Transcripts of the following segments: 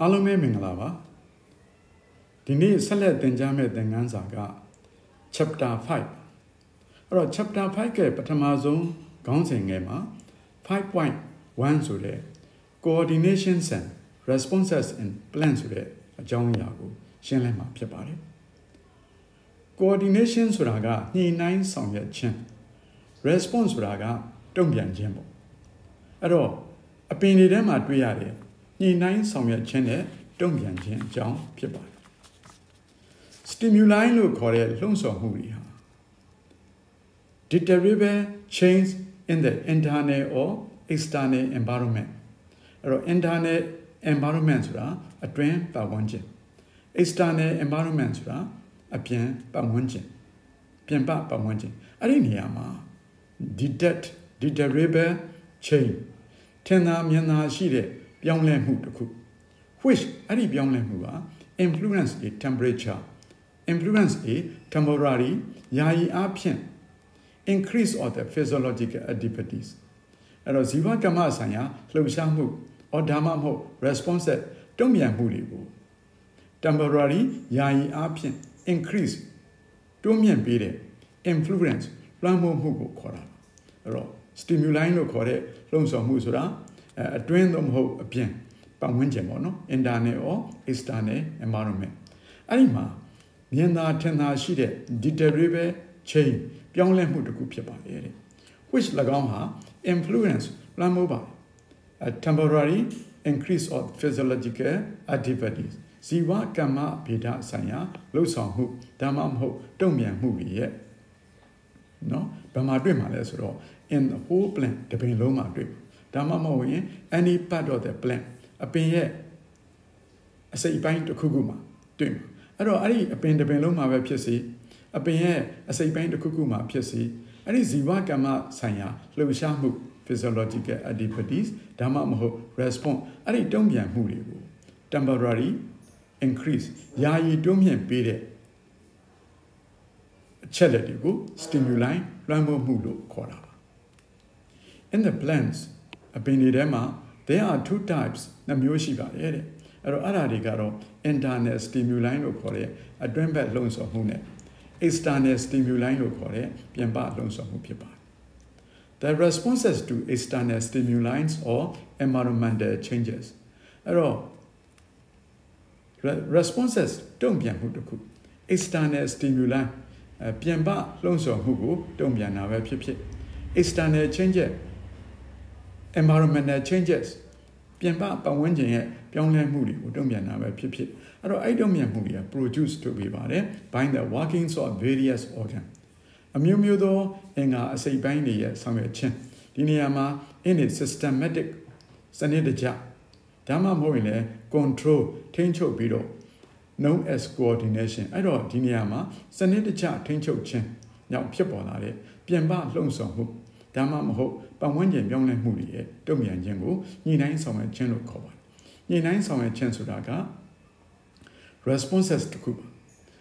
အားလုံးပဲမင်္ဂလာပါဒီနေ့ဆက်လက်သင်ကြားမယ့်သင်ခန်းစာက chapter 5အဲ့တော့ chapter 5ကပထမဆုံးခေါင်းစဉ်ငယ်မှာ5.1ဆိုတဲ့ coordinations and responses and plans ဆိုတဲ့အကြောင်းအရာကိုရှင်းလင်းမှာဖြစ်ပါတယ် coordination ဆိုတာကညှိနှိုင်းဆောင်ရွက်ခြင်း response ဆိုတာကတုံ့ပြန်ခြင်းပေါ့အဲ့တော့အပင်တွေထဲမှာတွေ့ရတဲ့ ညှိနှိုင်းဆောင်ရွက်ခြင်းနဲ့တုံ့ပြန်ခြင်းအကြောင်းဖြစ်ပါတယ် stimuli လို့ခေါ်တဲ့လှုံ့ဆော်မှုတွေဟာ deterrable change in the internal or external environment အဲ့တော့ internal environment ဆိုတာအတွင်းပတ်ဝန်းကျင် external environment ဆိုတာအပြင်ပတ်ဝန်းကျင်ပြင်ပပတ်ဝန်းကျင်အဲ့ဒီနေရာမှာ detect deterrable change ထင်သာမြင်သာရှိတဲ့ ပြောင်းလဲမှုတစ်ခု which အဲ့ဒီပြောင်းလဲမှုက influence the temperature influence a temporary ယာယီအဖြစ် increase of the physiological activities အဲ့တော့ဇီဝကမ္မဆိုင်ရာလှုပ်ရှားမှုဩဒါမှမဟုတ် response တုံ့ပြန်မှုတွေကို temporary ယာယီအဖြစ် increase တိုးမြင့်ပေးတဲ့ influence လွှမ်းမိုးမှုကိုခေါ်တာအဲ့တော့ stimuli လို့ခေါ်တဲ့လှုံ့ဆော်မှုဆိုတာ အတွင်းသို့မဟုတ်အပြင်ပတ်ဝန်းကျင်ပေါ့နော် internal or external environment အဲ့ဒီမှာမြင်သာထင်သာရှိတဲ့ deterrable change ပြောင်းလဲမှုတစ်ခုဖြစ်ပါတယ်တဲ့ which ၎င်းဟာ influence လွှမ်းမိုးပါ a temporary increase of physiological activities ဇီဝကမ္မဗေဒဆိုင်ရာလှုပ်ဆောင်မှုဒါမှမဟုတ်တုံ့ပြန်မှုတွေရဲ့နော်ဘယ်မှာတွေ့မှာလဲဆိုတော့ in the whole plant တပင်လုံးမှာတွေ့ ဒါမှမဟုတ်ရင် any part of the plant အပင်ရဲ့အစိတ်အပိုင်းတစ်ခုခုမှာတွေ့မှာအဲ့တော့အဲ့ဒီအပင်တပင်လုံးမှာပဲဖြစ်စီအပင်ရဲ့အစိတ်ပိုင်းတစ်ခုခုမှာဖြစ်စီအဲ့ဒီဇီဝကမ္မဆိုင်ရာလှုပ်ရှားမှု physiological activities ဒါမှမဟုတ် response အဲ့ဒီတုံ့ပြန်မှုတွေကို temporary increase ယာယီတွန်းမြင့်ပေးတဲ့အချက်လက်တွေကို stimuli လွှမ်းမိုးမှုလို့ခေါ်တာပါ in the plants အပင်တွေထဲမှာ there are two types နှမျိုးရှိပါတယ်တဲ့အဲ့တော့အဲ့ဒါတွေကတော့ internal stimuli လို့ခေါ်တဲ့အတွင်းဘက်လှုံ့ဆော်မှုနဲ့ external stimuli လို့ခေါ်တဲ့ပြင်ပလှုံ့ဆော်မှုဖြစ်ပါတယ် the responses to external stimuli or environmental changes အဲ့တော့ responses တုံ့ပြန်မှုတစ်ခု external stimuli ပြင်ပလှုံ့ဆော်မှုကိုတုံ့ပြန်တာပဲဖြစ်ဖြစ် external changes environmental changes ပြင်ပပတ်ဝန်းကျင်ရဲ့ပြောင်းလဲမှုတွေကိုတုံ့ပြန်တာပဲဖြစ်ဖြစ်အဲ့တော့အဲ့တုံ့ပြန်မှုတွေက produce လုပ်ပေးပါတယ် by the workings of various organ အမျိုးမျိုးသောအင်္ဂါအစိတ်ပိုင်းတွေရဲ့ဆောင်ရွက်ခြင်းဒီနေရာမှာ in a systematic စနစ်တကျဒါမှမဟုတ်ရင်လည်း control ထိန်းချုပ်ပြီးတော့ known as coordination အဲ့တော့ဒီနေရာမှာစနစ်တကျထိန်းချုပ်ခြင်းညောင်ဖြစ်ပေါ်လာတဲ့ပြင်ပလှုံ့ဆော်မှု ဒါမှမဟုတ်ပတ်ဝန်းကျင်ပြောင်းလဲမှုတွေရဲ့တုံ့ပြန်ခြင်းကိုညှိနှိုင်းဆောင်ရွက်ခြင်းလို့ခေါ်ပါတယ်ညှိနှိုင်းဆောင်ရွက်ခြင်းဆိုတာက responses တခုပါ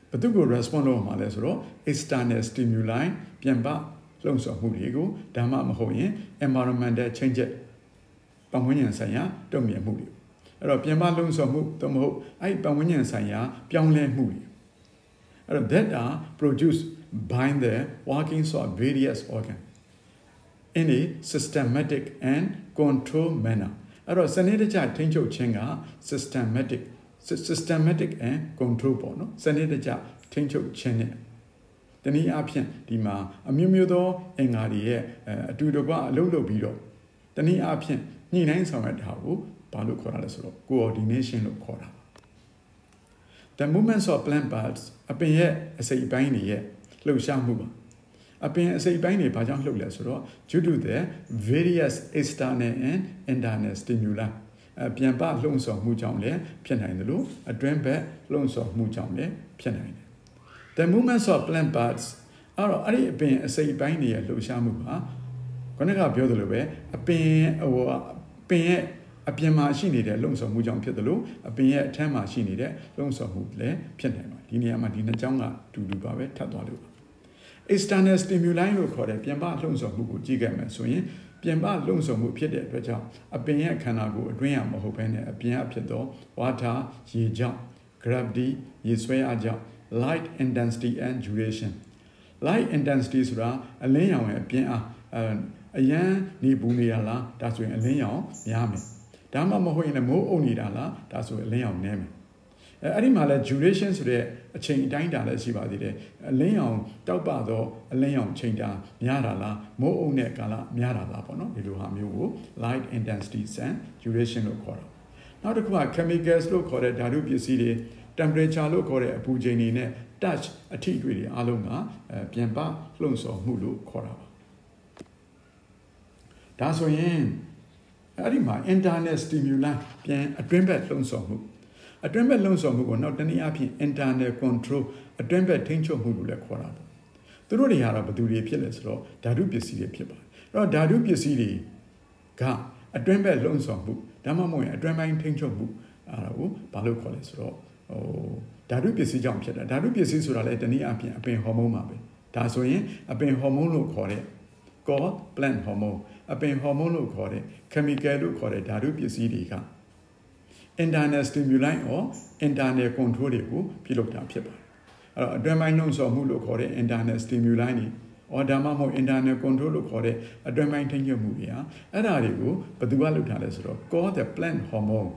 ဘယ်သူကို respond လုပ်မှာလဲဆိုတော့ external stimuli ပြန်ပလှုံ့ဆော်မှုတွေကိုဒါမှမဟုတ်ရင် environmental change ပတ်ဝန်းကျင်ဆိုင်ရာတုံ့ပြန်မှုတွေအဲ့တော့ပြန်ပလှုံ့ဆော်မှုသို့မဟုတ်အဲ့ပတ်ဝန်းကျင်ဆိုင်ရာပြောင်းလဲမှုတွေအဲ့တော့ that are produced by the workings of various organs in a systematic and control manner အဲ့တော့စနစ်တကျထိန်းချုပ်ခြင်းက systematic systematic and control ပေါ့နော်စနစ်တကျထိန်းချုပ်ခြင်းနဲ့တနည်းအားဖြင့်ဒီမှာအမျိုးမျိုးသောအင်္ဂါတွေရဲ့အတူတကွအလုပ်လုပ်ပြီးတော့တနည်းအားဖြင့်ညှိနှိုင်းဆောင်ရွက်တာကိုဘာလို့ခေါ်တာလဲဆိုတော့ coordination လို့ခေါ်တာ The movements of plant parts အပင်ရဲ့အစိတ်အပိုင်းတွေရဲ့လှုပ်ရှားမှုပါ အပင်အစိတ်ပိုင်းတွေဘာကြောင့်လှုပ်လဲဆိုတော့ due to the various external and internal stimuli အပြန်ပလှုံ့ဆော်မှုကြောင့်လည်းဖြစ်နိုင်တယ်လို့အတွင်းဘက်လှုံ့ဆော်မှုကြောင့်လည်းဖြစ်နိုင်တယ် The movements of plant parts အဲ့တော့အဲ့ဒီအပင်အစိတ်ပိုင်းတွေရဲ့လှုပ်ရှားမှုပါခုနကပြောသလိုပဲအပင်ဟိုအပင်ရဲ့အပြင်မှာရှိနေတဲ့လုံဆော်မှုကြောင့်ဖြစ်တယ်လို့အပင်ရဲ့အထက်မှာရှိနေတဲ့လုံဆော်မှုလည်းဖြစ်နိုင်ပါတယ်ဒီနေရာမှာဒီနှစ်ကြောင်းကတူတူပါပဲထပ်သွားလို့ external stimuli လို့ခေါ်တဲ့ပြင်ပလှုံ့ဆော်မှုကိုကြည့်ခဲ့မယ်ဆိုရင်ပြင်ပလှုံ့ဆော်မှုဖြစ်တဲ့အတွက်ကြောင့်အပင်ရဲ့ခန္ဓာကိုယ်အတွင်းရမဟုတ်ဘဲနဲ့အပြင်အဖြစ်သော water ရေကြောင့် gravity ရေဆွဲအားကြောင့် light intensity and duration light intensity ဆိုတာအလင်းရောင်ရဲ့အပြင်အားအရန်နေပူနေတာလားဒါဆိုရင်အလင်းရောင်များမယ်ဒါမှမဟုတ်ရင်လည်းမိုးအုပ်နေတာလားဒါဆိုရင်အလင်းရောင်နည်းမယ်အဲအဲ့ဒီမှာလဲ duration ဆိုတဲ့ အချိန်အတိုင်းတာလည်းရှိပါသေးတယ်အလင်းရောင်တောက်ပသောအလင်းရောင်ချိန်တာများတာလားမိုးအုပ်တဲ့ကာလများတာလားပေါ့နော်ဒီလိုဟာမျိုးကို light intensity and duration လို့ခေါ်တာနောက်တစ်ခုက chemicals လို့ခေါ်တဲ့ဓာတုပစ္စည်းတွေ temperature လို့ခေါ်တဲ့အပူချိန်တွေနဲ့ touch အထိတွေ့တွေအားလုံးကပြန်ပလှုံ့ဆော်မှုလို့ခေါ်တာပါဒါဆိုရင်အဲ့ဒီမှာ internal stimuli ပြန်အတွင်းဘက်လှုံ့ဆော်မှု အတွင်းဘက်လှုံ့ဆော်မှုကိုနောက်တနည်းအားဖြင့် internal control အတွင်းဘက်ထိန်းချုပ်မှုလို့လည်းခေါ်တာပေါ့သူတို့တွေကတော့ဘယ်သူတွေဖြစ်လဲဆိုတော့ဓာတုပစ္စည်းတွေဖြစ်ပါတယ်အဲ့တော့ဓာတုပစ္စည်းတွေကအတွင်းဘက်လှုံ့ဆော်မှုဒါမှမဟုတ်ရင်အတွင်းပိုင်းထိန်းချုပ်မှုအဲ့ဒါကိုဘာလို့ခေါ်လဲဆိုတော့ဟိုဓာတုပစ္စည်းကြောင့်ဖြစ်တာဓာတုပစ္စည်းဆိုတာလည်းတနည်းအားဖြင့်အပင်ဟော်မုန်းပါပဲဒါဆိုရင်အပင်ဟော်မုန်းလို့ခေါ်တဲ့ called plant hormone အပင်ဟော်မုန်းလို့ခေါ်တဲ့ chemical လို့ခေါ်တဲ့ဓာတုပစ္စည်းတွေက internal stimuli or internal control တွေကိုပြုလုပ်တာဖြစ်ပါတယ်အဲ့တော့အတွင်းပိုင်းနှုံဆော်မှုလို့ခေါ်တဲ့ internal stimuli တွေအော်ဒါမှမဟုတ် internal control လို့ခေါ်တဲ့အတွင်းပိုင်းထိန်းချုပ်မှုတွေဟာအဲ့ဒါတွေကိုဘယ်သူကလုပ်ထားလဲဆိုတော့ call the plant hormone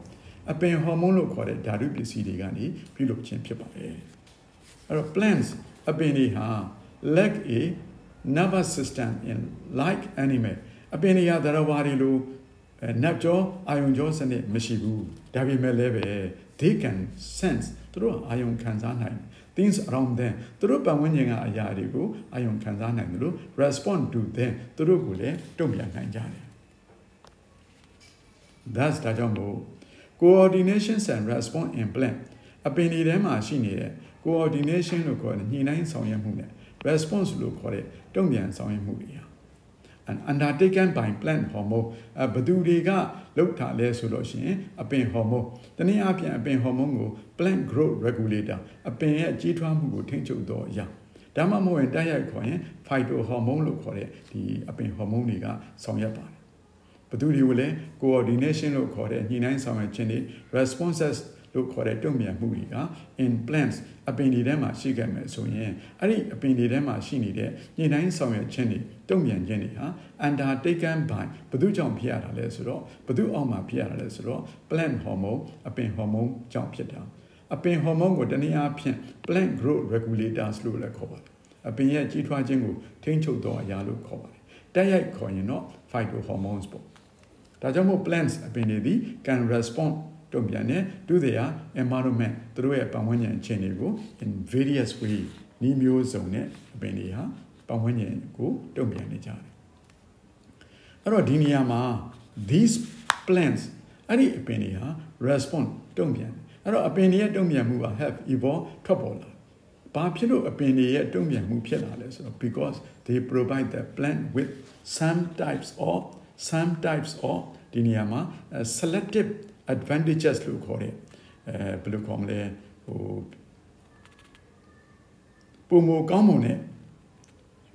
အပင်ဟော်မုန်းလို့ခေါ်တဲ့ဓာတုပစ္စည်းတွေကနေပြုလုပ်ခြင်းဖြစ်ပါတယ်အဲ့တော့ plants အပင်တွေဟာ lack a nervous system in like animal အပင်တွေကသရဝါတွေလိုနတ်ကြောအာယုံကြောစနစ်မရှိဘူး ဒါပေမဲ့လည်းပဲ they can sense သူတို့အာယုံခံစားနိုင် things around them သူတို့ပတ်ဝန်းကျင်ကအရာတွေကိုအာယုံခံစားနိုင်တယ်လို့ respond to them သူတို့ကိုလည်းတုံ့ပြန်နိုင်ကြတယ် that's ဒါကြောင့်မို့ coordination and response in plan အပင်ဒီထဲမှာရှိနေတဲ့ coordination လို့ခေါ်တဲ့ညှိနှိုင်းဆောင်ရွက်မှုနဲ့ response လို့ခေါ်တဲ့တုံ့ပြန်ဆောင်ရွက်မှုတွေ ဟာ and undertaken by plant hormone အဘသူတွေကလောက်ထားလဲဆိုလို့ရှိရင်အပင်ဟော်မုန်းတနည်းအားဖြင့်အပင်ဟော်မုန်းကို plant growth regulator အပင်ရဲ့ကြီးထွားမှုကိုထိန်းချုပ်သောအရာဒါမှမဟုတ်ရင်တိုက်ရိုက်ခေါ်ရင် phytohormone လို့ခေါ်တဲ့ဒီအပင်ဟော်မုန်းတွေကဆောင်ရွက်ပါတယ်ဘသူတွေကိုလည်း coordination လို့ခေါ်တဲ့ညှိနှိုင်းဆောင်ရွက်ခြင်းတွေ responses လို့ခေါ်တဲ့တုံ့ပြန်မှုတွေက in plants အပင်တွေထဲမှာရှိခဲ့မယ်ဆိုရင်အဲ့ဒီအပင်တွေထဲမှာရှိနေတဲ့ညှိနှိုင်းဆောင်ရွက်ခြင်းတွေတုံ့ပြန်ခြင်းတွေဟာ undertaken by ဘသူကြောင့်ဖြစ်ရတာလဲဆိုတော့ဘသူအောက်မှာဖြစ်ရတာလဲဆိုတော့ plant hormone အပင် hormone ကြောင့်ဖြစ်တာအပင် hormone ကိုတနည်းအားဖြင့် plant growth regulators လို့လည်းခေါ်ပါတယ်အပင်ရဲ့ကြီးထွားခြင်းကိုထိန်းချုပ်သောအရာလို့ခေါ်ပါတယ်တိုက်ရိုက်ခေါ်ရင်တော့ phytohormones ပေါ့ဒါကြောင့်မို့ plants အပင်တွေသည် can respond တုံ့ပြန်တယ် do their environment သူတို့ရဲ့ပတ်ဝန်းကျင်အခြေအနေကို in various way နည်းမျိုးစုံနဲ့အပင်တွေဟာပတ်ဝန်းကျင်ကိုတုံ့ပြန်နေကြတယ်အဲ့တော့ဒီနေရာမှာ these plants အဲ့ဒီအပင်တွေဟာ respond တုံ့ပြန်အဲ့တော့အပင်တွေရဲ့တုံ့ပြန်မှုက have evolved ထွက်ပေါ်လာဘာဖြစ်လို့အပင်တွေရဲ့တုံ့ပြန်မှုဖြစ်လာလဲဆိုတော့ because they provide the plant with some types of some types of ဒီနေရာမှာ selective advantages လို့ခေါ်တဲ့အဲဘယ်လိုခေါ်မလဲဟိုပုံမကောင်းမွန်တဲ့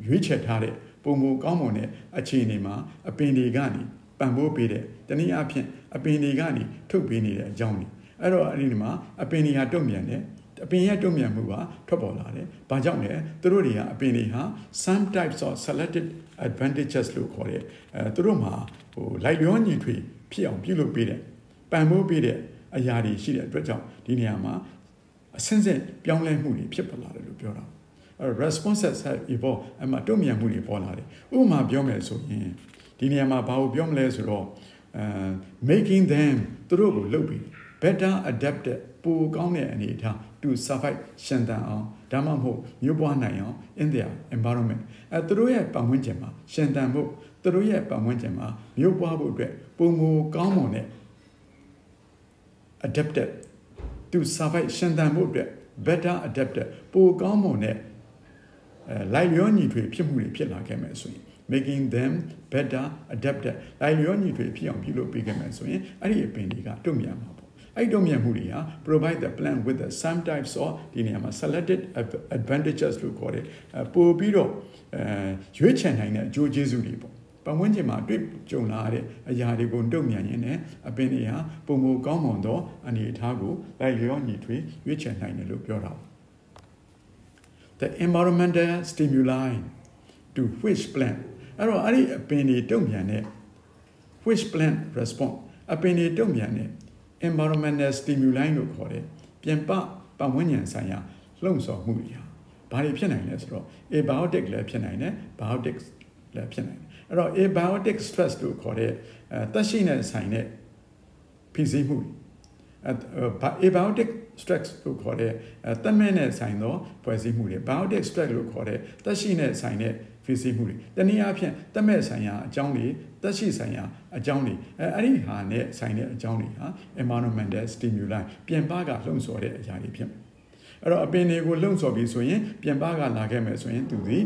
ရွေးချယ်ထားတဲ့ပုံမကောင်းမွန်တဲ့အခြေအနေမှာအပင်တွေကနေပံ့ပိုးပေးတဲ့တနည်းအားဖြင့်အပင်တွေကနေထုတ်ပေးနေတဲ့အကြောင်းတွေအဲ့တော့အဲ့ဒီမှာအပင်တွေဟာတုံ့ပြန်တယ်အပင်ရဲ့တုံ့ပြန်မှုကထွက်ပေါ်လာတယ်။ဘာကြောင့်လဲ။သူတို့တွေကအပင်တွေဟာ some types of selected advantages လို့ခေါ်တဲ့အဲသူတို့မှာဟိုလိုက်လျောညီထွေဖြစ်အောင်ပြုလုပ်ပေးတဲ့ ပံ့ပိုးပေးတဲ့အရာတွေရှိတဲ့အတွက်ကြောင့်ဒီနေရာမှာအဆင့်ဆင့်ပြောင်းလဲမှုတွေဖြစ်ပေါ်လာတယ်လို့ပြောတာအဲ responses have evolved အမှတုံ့ပြန်မှုတွေပေါ်လာတယ်ဥပမာပြောမယ်ဆိုရင်ဒီနေရာမှာဘာကိုပြောမလဲဆိုတော့အဲ making them သူတို့ကိုလုပ်ပြီး better adapted ပိုကောင်းတဲ့အနေအထား to survive ရှင်သန်အောင်ဒါမှမဟုတ်မျိုးပွားနိုင်အောင် in their environment အဲသူတို့ရဲ့ပတ်ဝန်းကျင်မှာရှင်သန်ဖို့သူတို့ရဲ့ပတ်ဝန်းကျင်မှာမျိုးပွားဖို့အတွက်ပုံမကောင်းမွန်တဲ့ adapted to survive ရှင်သန်ဖို့အတွက် better adapted ပိုကောင်းမွန်တဲ့အဲလိုက်လျောညီထွေဖြစ်မှုတွေဖြစ်လာခဲ့မယ်ဆိုရင် making them better adapted လိုက်လျောညီထွေဖြစ်အောင်ပြုလုပ်ပေးခဲ့မယ်ဆိုရင်အဲ့ဒီအပင်တွေကတုံ့ပြန်မှာပေါ့အဲ့တုံ့ပြန်မှုတွေဟာ provide the plant with the some types of ဒီနေရာမှာ selected advantages လို့ခေါ်တယ်ပို့ပြီးတော့အဲရွေးချယ်နိုင်တဲ့အကျိုးကျေးဇူးတွေပေါ့ ပတ်ဝန်းကျင်မှာတွေ့ကြုံလာတဲ့အရာတွေကိုတုံ့ပြန်ရင်းနဲ့အပင်တွေဟာပုံမကောင်းမွန်သောအနေအထားကိုလိုက်လျောညီထွေရွေးချယ်နိုင်တယ်လို့ပြောတာပါ The environmental stimuli to which plant အဲ့တော့အဲ့ဒီအပင်တွေတုံ့ပြန်တဲ့ which plant response အပင်တွေတုံ့ပြန်တဲ့ environmental stimuli လို့ခေါ်တဲ့ပြင်ပပတ်ဝန်းကျင်ဆိုင်ရာလှုံ့ဆော်မှုတွေဟာဘာတွေဖြစ်နိုင်လဲဆိုတော့ abiotic လည်းဖြစ်နိုင်တယ် biotic လည်းဖြစ်နိုင်တယ် အဲ့တော့ abiotic stress လို့ခေါ်တဲ့အဲတက်ရှိနဲ့ဆိုင်တဲ့ဖိစီးမှုအဲ abiotic stress လို့ခေါ်တဲ့တက်မဲ့နဲ့ဆိုင်သောဖွဲ့စည်းမှုတွေ biotic stress လို့ခေါ်တဲ့တက်ရှိနဲ့ဆိုင်တဲ့ဖိစီးမှုတွေတနည်းအားဖြင့်တက်မဲ့ဆိုင်ရာအကြောင်းတွေတက်ရှိဆိုင်ရာအကြောင်းတွေအဲအဲ့ဒီဟာနဲ့ဆိုင်တဲ့အကြောင်းတွေဟာ environmental stimuli ပြင်ပကလှုံ့ဆော်တဲ့အရာတွေဖြစ် အဲ့တော့အပင်တွေကိုလှုံ့ဆော်ပြီးဆိုရင်ပြင်ပကလာခဲ့မယ်ဆိုရင်သူဒီ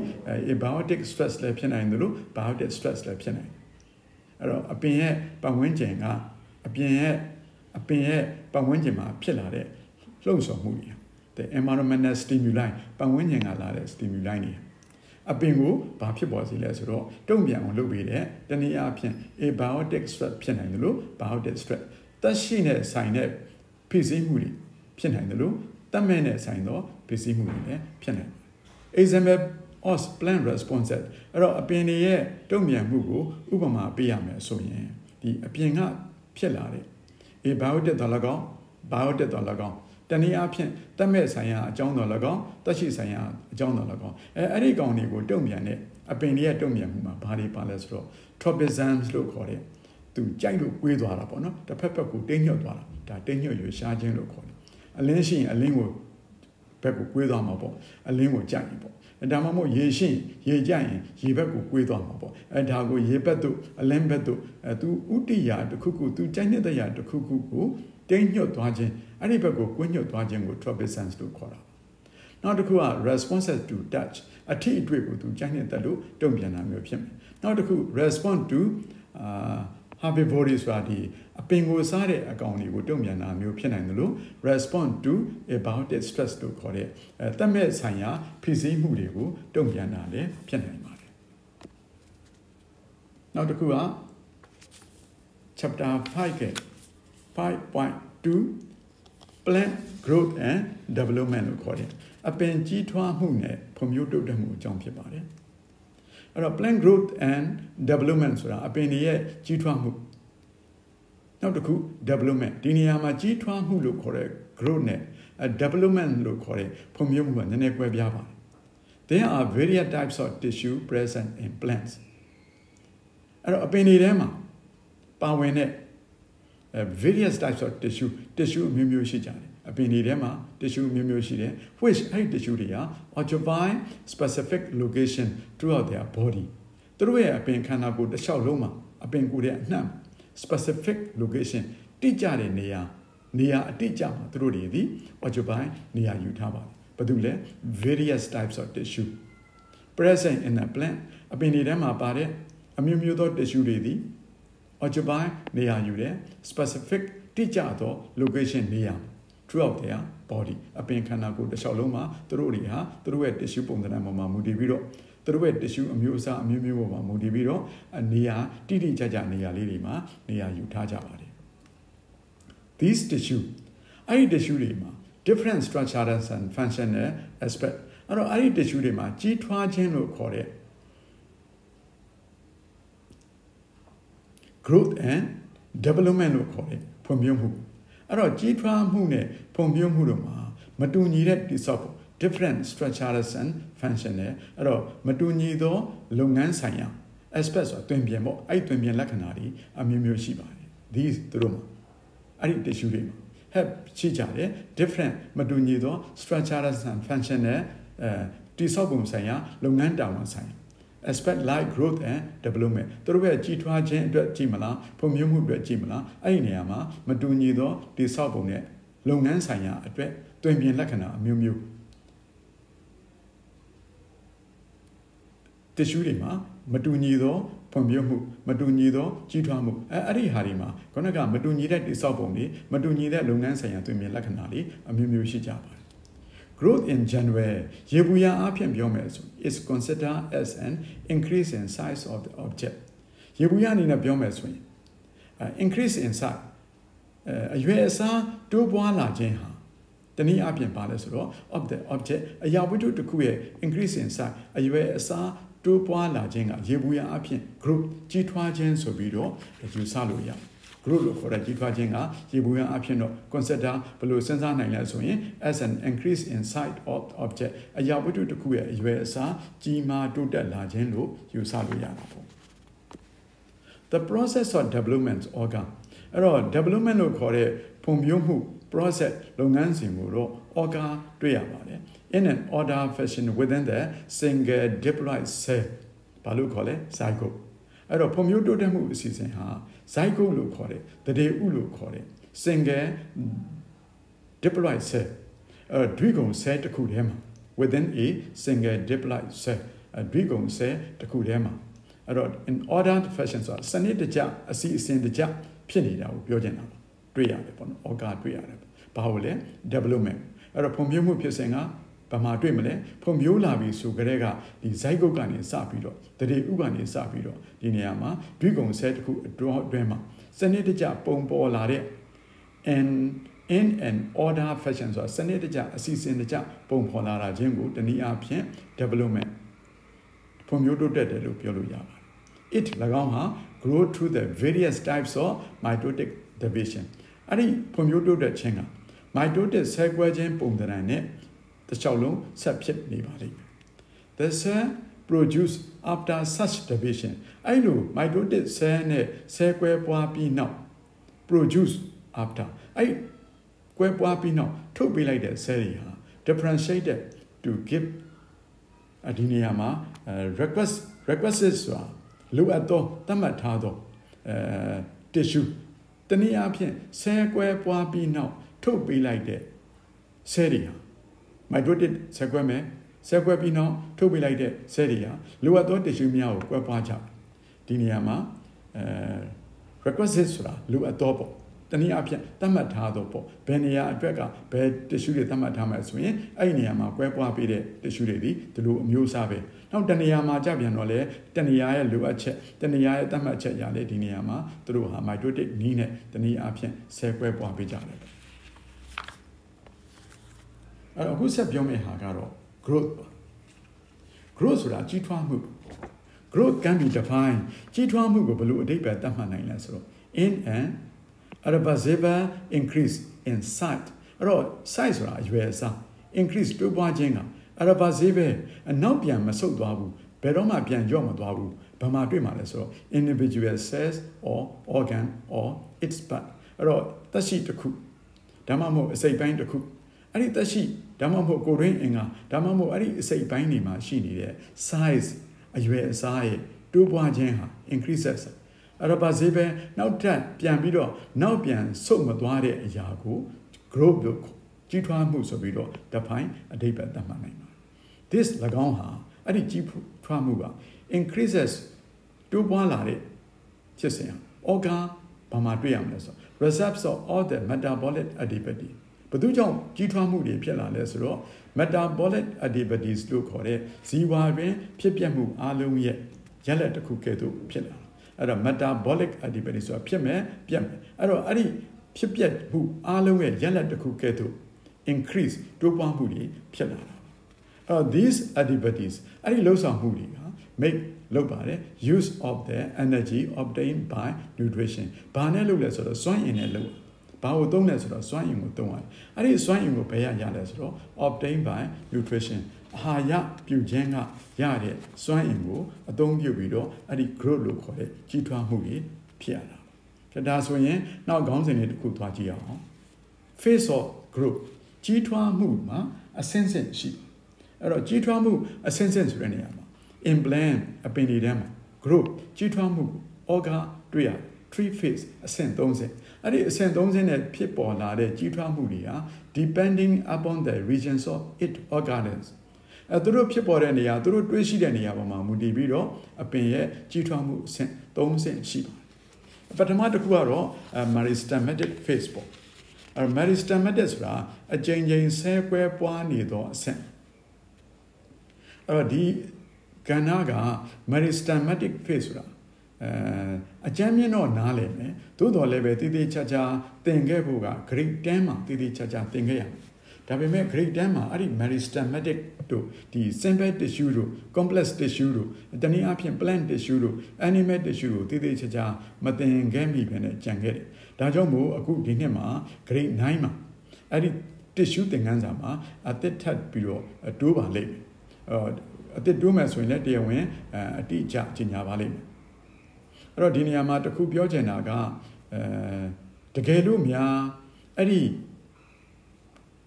abiotic stress လည်းဖြစ်နိုင်တယ်လို့ biotic stress လည်းဖြစ်နိုင်တယ်အဲ့တော့အပင်ရဲ့ပတ်ဝန်းကျင်ကအပင်ရဲ့အပင်ရဲ့ပတ်ဝန်းကျင်မှာဖြစ်လာတဲ့လှုံ့ဆော်မှုတွေ the environmental stimuli ပတ်ဝန်းကျင်ကလာတဲ့ stimuli တွေအပင်ကိုဘာဖြစ်ပေါ်စေလဲဆိုတော့တုံ့ပြန်အောင်လုပ်ပေးတဲ့တနည်းအားဖြင့် abiotic stress ဖြစ်နိုင်တယ်လို့ biotic stress တက်ရှိတဲ့ဆိုင်တဲ့ဖိစီးမှုတွေဖြစ်နိုင်တယ်လို့ တတ်မဲ့နဲ့ဆိုင်သောဖိစီးမှုတွေလည်းဖြစ်နိုင်တယ် example os plant response အဲ့တော့အပင်တွေရဲ့တုံ့ပြန်မှုကိုဥပမာပေးရမယ်ဆိုရင်ဒီအပြင်ကဖြစ်လာတဲ့ abiotic တော်၎င်း biotic တော်၎င်းတနည်းအားဖြင့်တက်မဲ့ဆိုင်ရာအကြောင်းတော်၎င်းတက်ရှိဆိုင်ရာအကြောင်းတော်၎င်းအဲအဲ့ဒီကောင်တွေကိုတုံ့ပြန်တဲ့အပင်တွေရဲ့တုံ့ပြန်မှုမှာဘာတွေပါလဲဆိုတော့ tropisms လို့ခေါ်တဲ့သူကြိုက်လို့ကွေးသွားတာပေါ့နော်တစ်ဖက်ဖက်ကိုတင်းညွတ်သွားတာဒါတင်းညွတ်ရွေရှားခြင်းလို့ခေါ်တယ် အလင်းရှိရင်အလင်းကိုဘက်ကိုကွေးသွားမှာပေါ့အလင်းကိုကြိုက်ရင်ပေါ့ဒါမှမဟုတ်ရေရှိရင်ရေကြရင်ရေဘက်ကိုကွေးသွားမှာပေါ့အဲဒါကိုရေဘက်တို့အလင်းဘက်တို့အဲသူဥတီယာတစ်ခုခုသူကြိုက်တဲ့ရာတစ်ခုခုကိုတင်းညွတ်သွားခြင်းအဲ့ဒီဘက်ကိုကွင်းညွတ်သွားခြင်းကို tropisms လို့ခေါ်တာနောက်တစ်ခုက responses to touch အထီးအတွေ့ကိုသူကြိုက်နေတဲ့လို့တုံ့ပြန်တာမျိုးဖြစ်မယ်နောက်တစ်ခု response to အာ herbivore ဆိုတာဒီအပင်ကိုစားတဲ့အကောင်တွေကိုတုံ့ပြန်တာမျိုးဖြစ်နိုင်တယ်လို့ response to abiotic stress လို့ခေါ်တဲ့အဲတက်မဲ့ဆိုင်ရာဖိစီးမှုတွေကိုတုံ့ပြန်တာလည်းဖြစ်နိုင်ပါတယ်နောက်တစ်ခုက chapter 5က5.2 plant growth and development လို့ခေါ်တယ်အပင်ကြီးထွားမှုနဲ့ဖွံ့ဖြိုးတိုးတက်မှုအကြောင်းဖြစ်ပါတယ် အဲ့တော့ plant growth and development ဆိုတာအပင်တွေရဲ့ကြီးထွားမှုနောက်တစ်ခု development ဒီနေရာမှာကြီးထွားမှုလို့ခေါ်တဲ့ growth နဲ့ development လို့ခေါ်တဲ့ဖွံ့ဖြိုးမှုကနည်းနည်းကွဲပြားပါတယ် There are various types of tissue present in plants အဲ့တော့အပင်တွေထဲမှာပါဝင်တဲ့ various types of tissue tissue အမျိုးမျိုးရှိကြတယ် အပင်တွေထဲမှာ tissue အမျိုးမျိုးရှိတယ် which အဲ့ဒီ tissue တွေက occupy specific location throughout their body သူတို့ရဲ့အပင်ခန္ဓာကိုယ်တစ်လျှောက်လုံးမှာအပင်ကိုယ်ရဲ့အနှံ့ specific location တိကျတဲ့နေရာနေရာအတိအကျမှာသူတို့တွေဒီ occupy နေရာယူထားပါတယ်ဘာလို့လဲ various types of tissue present in a plant အပင်တွေထဲမှာပါတဲ့အမျိုးမျိုးသော tissue တွေဒီ occupy နေရာယူတယ် specific တိကျသော location နေရာ throughout their body အပင်ခန္ဓာကိုယ်တစ်လျှောက်လုံးမှာသူတို့တွေဟာသူတို့ရဲ့ tissue ပုံသဏ္ဍာန်ပေါ်မှာမူတည်ပြီးတော့သူတို့ရဲ့ tissue အမျိုးအစားအမျိုးမျိုးပေါ်မှာမူတည်ပြီးတော့နေရာတိတိကျကျနေရာလေးတွေမှာနေရာယူထားကြပါတယ် these tissue အဲ့ဒီ tissue တွေမှာ different structures and functional aspect အဲ့တော့အဲ့ဒီ tissue တွေမှာကြီးထွားခြင်းလို့ခေါ်တဲ့ growth and development လို့ခေါ်တဲ့ဖွံ့ဖြိုးမှု အဲ့တော့ကြီးထွားမှုနဲ့ဖွံ့ဖြိုးမှုတို့မှာမတူညီတဲ့တိဆောက်ဖို့ different structures and function နဲ့အဲ့တော့မတူညီသောလုပ်ငန်းဆိုင်ရာ aspect ဆိုတာတွင်ပြင်ပေါ့အဲ့တွင်ပြင်လက္ခဏာတွေအမျိုးမျိုးရှိပါတယ် these တို့မှာအဲ့ဒီ tissue တွေမှာ have ရှိကြတယ် different မတူညီသော structures and function နဲ့အဲတိဆောက်ပုံဆိုင်ရာလုပ်ငန်းတာဝန်ဆိုင်ရာ aspect like growth and development သူတို့ရဲ့ကြီးထွားခြင်းအတွက်ကြည့်မလားဖွံ့ဖြိုးမှုအတွက်ကြည့်မလားအဲ့ဒီနေရာမှာမတူညီသောတိဆောက်ပုံနဲ့လုပ်ငန်းဆိုင်ရာအတွက်တွင်ပြင်လက္ခဏာအမျိုးမျိုးတ िश ူးတွေမှာမတူညီသောဖွံ့ဖြိုးမှုမတူညီသောကြီးထွားမှုအဲအဲ့ဒီဟာတွေမှာခုနကမတူညီတဲ့တိဆောက်ပုံတွေမတူညီတဲ့လုပ်ငန်းဆိုင်ရာတွင်ပြင်လက္ခဏာတွေအမျိုးမျိုးရှိကြပါတယ် growth in general ရေဘူးရအဖြစ်ပြောမယ်ဆို is considered as an increase in size of the object ယေဘူးယအနေနဲ့ပြောမယ်ဆိုရင် increase in size အရွယ်အစားတိုးပွားလာခြင်းဟာတနည်းအားဖြင့်ပါလဲဆိုတော့ of the object အရာဝတ္ထုတစ်ခုရဲ့ increase in size အရွယ်အစားတိုးပွားလာခြင်းကရေဘူးရအဖြစ် group ကြီးထွားခြင်းဆိုပြီးတော့ယူဆလို့ရတယ် group လို့ခေါ်တဲ့ကြီးထွားခြင်းကရေဘူးရအဖြစ်တော့ consider ဘယ်လိုစဉ်းစားနိုင်လဲဆိုရင် as an increase in size of object အရာဝတ္ထုတစ်ခုရဲ့အရွယ်အစားကြီးမားတိုးတက်လာခြင်းလို့ယူဆလို့ရတာပေါ့ the process of development organ အဲ့တော့ development လို့ခေါ်တဲ့ဖွံ့ဖြိုးမှု process လုပ်ငန်းစဉ်ကိုတော့ organ တွေ့ရပါတယ် in an order fashion within the single diploid cell ဘာလို့ခေါ်လဲ zygote အဲ့တော့ဖွံ့ဖြိုးတိုးတက်မှုအစီအစဉ်ဟာ zygote လို့ခေါ်တဲ့တရေဥလို့ခေါ်တဲ့ single diploid cell အဲဒွိဂုံ cell တစ်ခုထဲမှာ within a single diploid cell ဒွိဂုံ cell တစ်ခုထဲမှာအဲ့တော့ in ordered fashion ဆိုတာစနစ်တကျအစီအစဉ်တကျဖြစ်နေတာကိုပြောချင်တာပါတွေ့ရတယ်ပေါ့နော် organ တွေ့ရတယ်ဘာလို့လဲ development အဲ့တော့ဖွံ့ဖြိုးမှုဖြစ်စဉ်က ဘာမှတွေ့မလဲဖွံ့ဖြိုးလာပြီဆိုကြတဲ့ကဒီဇိုက်ကုတ်ကနေစပြီးတော့တတိဥကနေစပြီးတော့ဒီနေရာမှာဒွိဂုံဆဲတစ်ခုအတွင်းအတွင်းမှာစနစ်တကျပုံပေါ်လာတဲ့ and in an order fashion ဆိုတာစနစ်တကျအစီအစဉ်တကျပုံဖော်လာတာချင်းကိုတနည်းအားဖြင့် development ဖွံ့ဖြိုးတိုးတက်တယ်လို့ပြောလို့ရပါတယ် it ၎င်းဟာ grow through the various types of mitotic division အဲ့ဒီဖွံ့ဖြိုးတိုးတက်ခြင်းက mitotic ဆဲကွဲခြင်းပုံသဏ္ဍာန်နဲ့ တစ်ချောက်လုံးဆက်ဖြစ်နေပါလိမ့်မယ် the cell produce after such division အဲ့လို mitotic cell နဲ့ဆဲကွဲပွားပြီးနောက် produce after အဲ့ကွဲပွားပြီးနောက်ထုတ်ပေးလိုက်တဲ့ cell တွေဟာ differentiated to give ဒီနေရာမှာ request requisite ဆိုတာလိုအပ်သောသတ်မှတ်ထားသောအဲ tissue တနည်းအားဖြင့်ဆဲကွဲပွားပြီးနောက်ထုတ်ပေးလိုက်တဲ့ cell တွေဟာ mitotic ဆက်ကွဲမယ်ဆက်ကွဲပြီးနောက်ထုတ်ပေးလိုက်တဲ့ cell တွေဟာလိုအပ်သော tissue များကိုကွဲပွားကြဒီနေရာမှာအဲ requisite ဆိုတာလိုအပ်သောပေါ့တနည်းအားဖြင့်သတ်မှတ်ထားသောပေါ့ဘယ်နေရာအတွက်ကဘယ် tissue တွေသတ်မှတ်ထားမယ်ဆိုရင်အဲ့ဒီနေရာမှာကွဲပွားပေးတဲ့ tissue တွေဒီဒီလိုအမျိုးအစားပဲနောက်တနေရာမှာကြပြန်တော့လေတနေရာရဲ့လိုအပ်ချက်တနေရာရဲ့သတ်မှတ်ချက်ရလေဒီနေရာမှာသူတို့ဟာ mitotic နီးနဲ့တနည်းအားဖြင့်ဆဲကွဲပွားပေးကြတယ် အဲ့တော့အခုဆက်ပြောမယ့်ဟာကတော့ growth ပါ growth ဆိုတာကြီးထွားမှု growth can be defined ကြီးထွားမှုကိုဘယ်လိုအဓိပ္ပာယ်သတ်မှတ်နိုင်လဲဆိုတော့ in an irreversible increase in size အဲ့တော့ size ဆိုတာအရွယ်အစား increase တိုးပွားခြင်းက irreversible အနောက်ပြန်မဆုတ်သွားဘူးဘယ်တော့မှပြန်လျော့မသွားဘူးဘာမှတွေ့မှာလဲဆိုတော့ individual cells or organ or its part အဲ့တော့သက်ရှိတစ်ခုဒါမှမဟုတ်အစိတ်ပိုင်းတစ်ခုအဲ့ဒီသက်ရှိ ဒါမှမဟုတ်ကိုရင်းအင်္ဂါဒါမှမဟုတ်အဲ့ဒီအစိတ်ပိုင်းတွေမှာရှိနေတဲ့ size အရွယ်အစားရဲ့တိုးပွားခြင်းဟာ increases အဲ့တော့ဗာဈေးပဲနောက်ထပ်ပြန်ပြီးတော့နောက်ပြန်ဆုတ်မသွားတဲ့အရာကို growth လို့ကြီးထွားမှုဆိုပြီးတော့ define အဓိပ္ပာယ်သတ်မှတ်နိုင်ပါတယ် this ၎င်းဟာအဲ့ဒီကြီးထွားမှုက increases တိုးပွားလာတဲ့ဖြစ်စဉ်ဟာ organ ဘာမှတွေ့ရမလဲဆို reserves of all the metabolic activity ဘယ်သူကြောင့်ကြီးထွားမှုတွေဖြစ်လာလဲဆိုတော့ metabolic activities လို့ခေါ်တဲ့ဇီဝတွင်ဖြစ်ပျက်မှုအလုံးရဲ့ရလဒ်တစ်ခုကဲ့သို့ဖြစ်လာအဲ့တော့ metabolic activity ဆိုတာဖြစ်မယ်ပြက်မယ်အဲ့တော့အဲ့ဒီဖြစ်ပျက်မှုအလုံးရဲ့ရလဒ်တစ်ခုကဲ့သို့ increase တိုးပွားမှုတွေဖြစ်လာတာအဲ့တော့ these activities အဲ့ဒီလှုပ်ဆောင်မှုတွေက make လုပ်ပါတယ် use of the energy obtained by nutrition ဘာနဲ့လုပ်လဲဆိုတော့စွမ်းအင်နဲ့လုပ် ဘာကိုသုံးလဲဆိုတော့စွမ်းအင်ကိုသုံးရတယ်အဲ့ဒီစွမ်းအင်ကိုဘယ်ရရလဲဆိုတော့ obtained by nutrition အာဟာရပြုခြင်းကရတဲ့စွမ်းအင်ကိုအသုံးပြုပြီးတော့အဲ့ဒီ growth လို့ခေါ်တဲ့ကြီးထွားမှုကြီးဖြစ်ရတာဒါဆိုရင်နောက်ခေါင်းစဉ်လေးတစ်ခုသွားကြည့်အောင် face of growth ကြီးထွားမှုမှာအဆင့်ဆင့်ရှိအဲ့တော့ကြီးထွားမှုအဆင့်ဆင့်ဆိုတဲ့နေရာမှာ implant အပင်တွေထဲမှာ growth ကြီးထွားမှု organ တွေ့ရ three phase အဆင့်30 အဲ့ဒီအဆင့်30နဲ့ဖြစ်ပေါ်လာတဲ့ကြီးထွားမှုတွေဟာ depending upon the regions of it organs အဲသူတို့ဖြစ်ပေါ်တဲ့နေရာသူတို့တွေးရှိတဲ့နေရာပေါ်မှာမူတည်ပြီးတော့အပင်ရဲ့ကြီးထွားမှုအဆင့်3ဆင့်ရှိပါတယ်ပထမတစ်ခုကတော့ meristematic phase ပေါ့အဲ meristematic ဆိုတာအကြိမ်ကြိမ်ဆဲကွဲပွားနေသောအဆင့်အဲ့တော့ဒီကဏ္ဍက meristematic phase ဆိုတာအဲ အကျမ်းမြင့်တော့နားလည်မယ်သို့တော်လည်းပဲတည်တည်ချာချာသင်ခဲ့ဖို့က grade 10မှာတည်တည်ချာချာသင်ခဲ့ရမယ်ဒါပေမဲ့ grade 10မှာအဲ့ဒီ meristematic တို့ဒီ simple tissue တို့ complex tissue တို့တနည်းအားဖြင့် plant tissue တို့ animal tissue တို့တည်တည်ချာချာမသင်ခဲ့မိပဲနဲ့ကြံခဲ့တယ်ဒါကြောင့်မို့အခုဒီနှစ်မှာ grade 9မှာအဲ့ဒီ tissue သင်ခန်းစာမှာအသက်ထပ်ပြီးတော့တိုးပါလိမ့်မယ်အသက်တိုးမယ်ဆိုရင်လည်းတရားဝင်အတိအကျကြီးညာပါလိမ့်မယ် အဲ့တော့ဒီနေရာမှာတခုပြောချင်တာကအဲတကယ်လို့များအဲ့ဒီ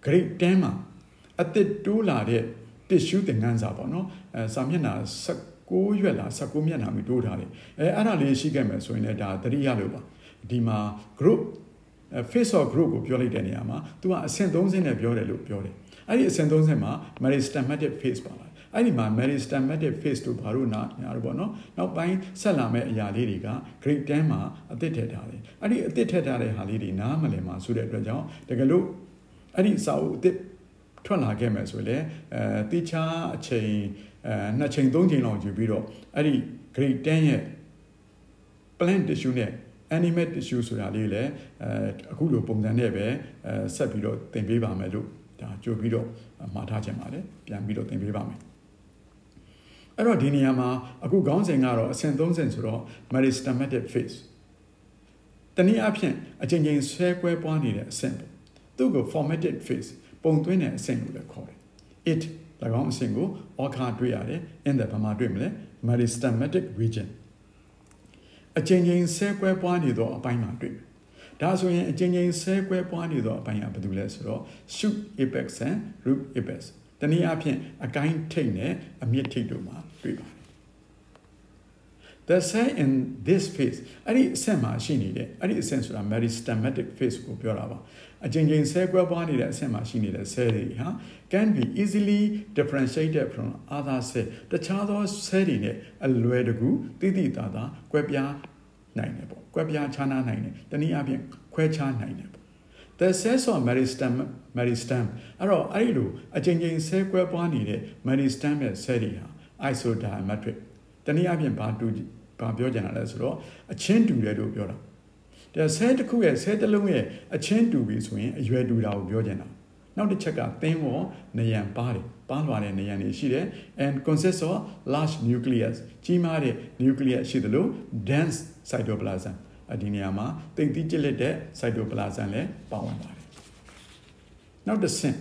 grade 10မှာအသက်တိုးလာတဲ့ tissue သင်ခန်းစာပေါ့နော်အဲစာမျက်နှာ16ရွက်လား16မျက်နှာမျိုးတိုးထားတယ်အဲအဲ့ဒါလေးရှိခဲ့မယ်ဆိုရင်လည်းဒါသတိရလို့ပါဒီမှာ group face of group ကိုပြောလိုက်တဲ့နေရာမှာ तू ကအဆင့်30နဲ့ပြောတယ်လို့ပြောတယ်အဲ့ဒီအဆင့်30မှာ meristematic face ပါလာ အဲ့ဒီမှာ meristematic face တို့ဘာလို့နာညာတော့ဗောနော်နောက်ပိုင်းဆက်လာမဲ့အရာလေးတွေက grade 10မှာအသစ်ထည့်ထားတယ်အဲ့ဒီအသစ်ထည့်ထားတဲ့ဟာလေးတွေနားမလည်မှာဆိုတဲ့အတွက်ကြောင့်တကယ်လို့အဲ့ဒီစာအုပ်အသစ်ထွက်လာခဲ့မယ်ဆိုရင်အဲတိချာအချိန်အဲနှစ်ချိန်သုံးချိန်လောက်ယူပြီးတော့အဲ့ဒီ grade 10ရဲ့ plant tissue နဲ့ animate tissue ဆိုတာလေးလည်းအဲအခုလိုပုံစံနဲ့ပဲအဲဆက်ပြီးတော့သင်ပေးပါမယ်လို့ဒါကြိုပြီးတော့မှားထားခြင်းပါတယ်ပြန်ပြီးတော့သင်ပေးပါမယ် အဲ့တော့ဒီနေရာမှာအခုခေါင်းစဉ်ကတော့အဆင့်30ဆိုတော့ meristematic phase တနည်းအားဖြင့်အချိန်ချင်းဆွဲကွဲပွားနေတဲ့အဆင့်ပေါ့သူ့ကို formative phase ပုံသွင်းတဲ့အဆင့်လို့လည်းခေါ်တယ် it ၎င်းအဆင့်ကို okha တွေ့ရတယ် in the ဘာမှတွေ့မလဲ meristematic region အချင်းချင်းဆဲကွဲပွားနေသောအပိုင်းမှာတွေ့မယ်ဒါဆိုရင်အချင်းချင်းဆဲကွဲပွားနေသောအပိုင်းကဘာလို့လဲဆိုတော့ shoot apex and root apex တနည်းအားဖြင့်အကိုင်းထိတ်နဲ့အမြင့်ထိတ်တို့မှာ တွေ့ပါတယ် the cell in this phase အဲ့ဒီအဆင့်မှာရှိနေတဲ့အဲ့ဒီအဆင့်ဆိုတာ meristematic phase ကိုပြောတာပါအချင်းချင်းဆဲကွဲပွားနေတဲ့အဆင့်မှာရှိနေတဲ့ cell တွေဟာ can be easily differentiated from other cell တခြားသော cell တွေနဲ့အလွယ်တကူတိတိတသာကွဲပြားနိုင်တယ်ပေါ့ကွဲပြားခြားနားနိုင်တယ်တနည်းအားဖြင့်ခွဲခြားနိုင်တယ်ပေါ့ the cells of meristem meristem အဲ့တော့အဲ့ဒီလိုအချင်းချင်းဆဲကွဲပွားနေတဲ့ meristem ရဲ့ cell တွေဟာ isodiametric တနည်းအားဖြင့်ဘာတူဘာပြောကြတာလဲဆိုတော့အချင်းတူတယ်လို့ပြောတာဒါဆဲတစ်ခုရဲ့ဆဲတစ်လုံးရဲ့အချင်းတူပြီဆိုရင်အရွယ်တူတာကိုပြောကြတာနောက်တစ်ချက်ကသင်းဝနေရန်ပါတယ်ပါလွာတဲ့နေရန်တွေရှိတယ် and consists of large nucleus ကြီးမားတဲ့ nucleus ရှိသလို dense cytoplasm ဒီနေရာမှာတိတ်တိကျလက်တဲ့ cytoplasm လည်းပါဝင်ပါတယ်နောက်တစ်ဆင့်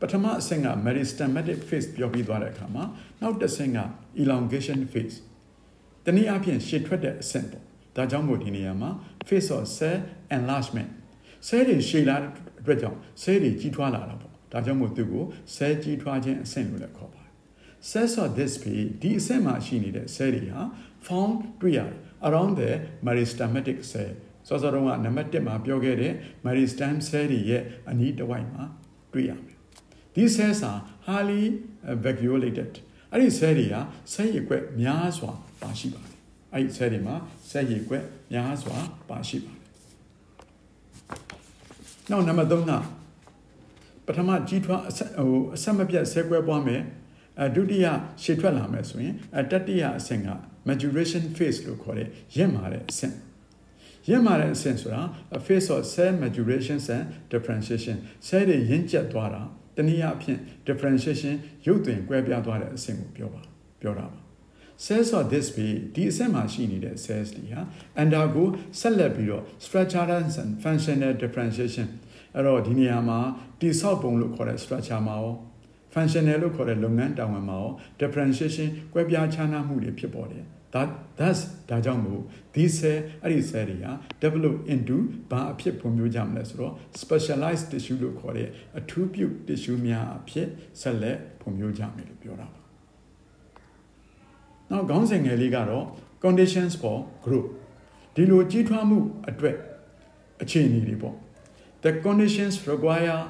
ပထမအဆင့်က meristematic phase ပြောပြီးသွားတဲ့အခါမှာနောက်တစ်ဆင့်က elongation phase တနည်းအားဖြင့်ရှည်ထွက်တဲ့အဆင့်ပေါ့ဒါကြောင့်မို့ဒီနေရာမှာ phase of cell enlargement cell တွေရှည်လာတဲ့အတွက်ကြောင့် cell တွေကြီးထွားလာတာပေါ့ဒါကြောင့်မို့သူကို cell ကြီးထွားခြင်းအဆင့်လို့လည်းခေါ်ပါတယ် cells of this phase ဒီအဆင့်မှာရှိနေတဲ့ cell တွေဟာ found တွေ့ရတယ် around the meristematic cell စောစောတုန်းကနံပါတ်1မှာပြောခဲ့တဲ့ meristem cell တွေရဲ့အနီးတစ်ဝိုက်မှာတွေ့ရမယ် these cells are highly vacuolated အဲ့ဒီ cell တွေကဆက်ရည်ကွက်များစွာပါရှိပါတယ်အဲ့ဒီ cell တွေမှာဆက်ရည်ကွက်များစွာပါရှိပါတယ်နောက်နံပါတ်3ကပထမကြီးထွားအဆက်ဟိုအဆက်မပြတ်ဆဲကွဲပွားမယ်အဲဒုတိယရှေ့ထွက်လာမယ်ဆိုရင်အတတိယအဆင့်က maturation phase လို့ခေါ်တဲ့ရင့်မာတဲ့အဆင့်ရင့်မာတဲ့အဆင့်ဆိုတာ a phase of cell maturation and differentiation cell တွေရင့်ကျက်သွားတာ တနည်းအားဖြင့် differentiation ရုပ်သွင်းကွဲပြားသွားတဲ့အဆင့်ကိုပြောပါပြောတာပါ cells of this way ဒီအဆင့်မှာရှိနေတဲ့ cells တွေဟာ undergo ဆက်လက်ပြီးတော့ structural and functional differentiation အဲ့တော့ဒီနေရာမှာတိဆောက်ပုံလို့ခေါ်တဲ့ structure မှာရော functional လို့ခေါ်တဲ့လုပ်ငန်းတာဝန်မှာရော differentiation ကွဲပြားခြားနားမှုတွေဖြစ်ပေါ်တယ် that thus ဒါကြောင့်မို့ these cell အဲ့ဒီ cell တွေက develop into ဘာအဖြစ်ဖွံ့ဖြိုးကြမလဲဆိုတော့ specialized tissue လို့ခေါ်တဲ့အထူးပြု tissue များအဖြစ်ဆက်လက်ဖွံ့ဖြိုးကြမယ်လို့ပြောတာပါနောက်ခေါင်းစဉ်ငယ်လေးကတော့ conditions for growth ဒီလိုကြီးထွားမှုအတွက်အခြေအနေတွေပေါ့ the conditions require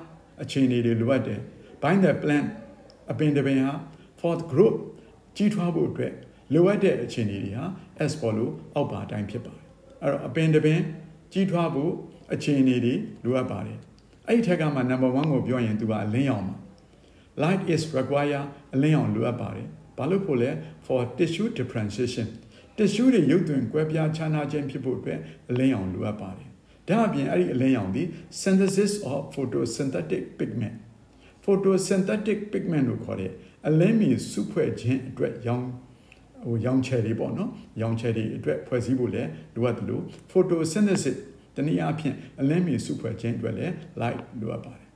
အခြေအနေတွေလိုအပ်တယ် by the plant အပင်တစ်ပင်ဟာ for the growth ကြီးထွားဖို့အတွက် လိုအပ်တဲ့အခြေအနေတွေဟာ as follow အောက်ပါအတိုင်းဖြစ်ပါတယ်အဲ့တော့အပင်တစ်ပင်ကြီးထွားဖို့အခြေအနေတွေလိုအပ်ပါတယ်အဲ့ဒီထက်ကမှ number 1ကိုပြောရင်သူကအလင်းရောင်ပါ light is require အလင်းရောင်လိုအပ်ပါတယ်ဘာလို့ဖို့လဲ for tissue differentiation တ िश ူးတွေရုပ်သွင်းကွဲပြားခြားနာခြင်းဖြစ်ဖို့အတွက်အလင်းရောင်လိုအပ်ပါတယ်ဒါအပြင်အဲ့ဒီအလင်းရောင်ဒီ synthesis of photosynthetic pigment photosynthetic pigment လို့ခေါ်တဲ့အလင်းမီစုဖွဲ့ခြင်းအတွက်ရောင် ဟိုရောင်ချယ်တွေပေါ့နော်ရောင်ချယ်တွေအတွက်ဖွဲ့စည်းဖို့လည်းလိုအပ်တယ်လို့ photosynthesis တနည်းအားဖြင့်အလင်းမီစုဖွဲ့ခြင်းအတွက်လည်း light လိုအပ်ပါတယ်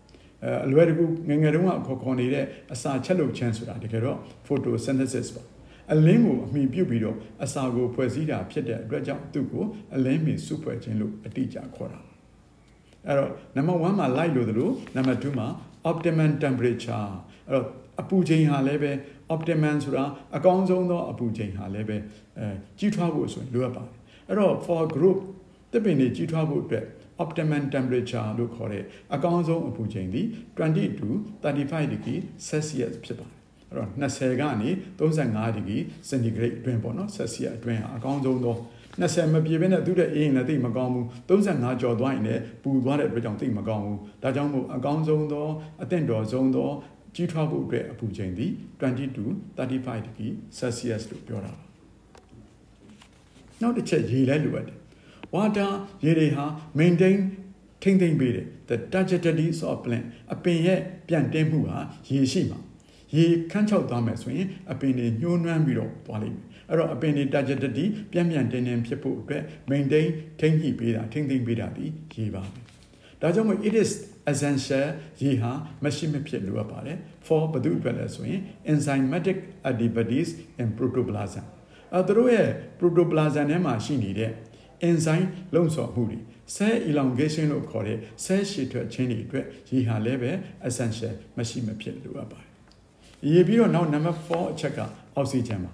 အဲအလွယ်တကူငငယ်တုန်းကခေါ်ခေါ်နေတဲ့အစာချက်လုပ်ခြင်းဆိုတာတကယ်တော့ photosynthesis ပါအလင်းကိုအမိပြုတ်ပြီးတော့အစာကိုဖွဲ့စည်းတာဖြစ်တဲ့အတွက်ကြောင့်သူ့ကိုအလင်းမီစုဖွဲ့ခြင်းလို့အတိအကျခေါ်တာအဲ့တော့နံပါတ်1မှာ light လို့သလိုနံပါတ်2မှာ optimum temperature အဲ့တော့အပူချိန်ဟာလည်းပဲ optimum ဆိုတာအကောင်းဆုံးသောအပူချိန်ဟာလည်းပဲအဲကြီးထွားဖို့ဆိုရင်လိုအပ်ပါတယ်အဲ့တော့ for group တစ်ပင်တွေကြီးထွားဖို့အတွက် optimum temperature လို့ခေါ်တဲ့အကောင်းဆုံးအပူချိန်သည်20 to 35 degree celsius ဖြစ်ပါတယ်အဲ့တော့20ကနေ35 degree centigrade အတွင်းပေါ့နော် celsius အတွင်းဟာအကောင်းဆုံးသော20မပြေဘဲနဲ့သူ့တဲ့အေးရင်လည်းသိမကောင်းဘူး35ကျော်သွားရင်လည်းပူသွားတဲ့အတွက်ကြောင့်သိမကောင်းဘူးဒါကြောင့်မို့အကောင်းဆုံးသောအသင့်တော်ဆုံးသော ကြီးထွားဖို့အတွက်အပူချိန်သည်20 to 35 degree celsius လို့ပြောတာပါနောက်တစ်ချက်ရေလဲလိုအပ်တယ် water ရေတွေဟာ maintain ထိမ့်သိမ့်ပေးတယ် the turgidity of plant အပင်ရဲ့ပြန့်တင်းမှုဟာရေရှိမှာရေခန်းချောက်သွားမယ်ဆိုရင်အပင်တွေညှိုးနှွမ်းပြီးတော့သွားလိမ့်မယ်အဲ့တော့အပင်တွေ turgidity ပြန့်ပြန့်တင်းတင်းဖြစ်ဖို့အတွက် maintain ထိမ့်ညှိပေးတာထိမ့်သိမ့်ပေးတာဒီရေပါပဲဒါကြောင့်မို့ it is essential ရေဟာမရှိမဖြစ်လိုအပ်ပါတယ် for ဘယ်သူအတွက်လဲဆိုရင် enzymatic activities in protoplasm အဲတို့ရဲ့ protoplasm ထဲမှာရှိနေတဲ့ enzyme လုံဆော်မှုတွေ cell elongation လို့ခေါ်တဲ့ cell ရှည်ထွက်ခြင်းတွေအတွက်ရေဟာလည်းပဲ essential မရှိမဖြစ်လိုအပ်ပါတယ်ရေပြီးတော့နောက် number 4အချက်က oxygen ပါ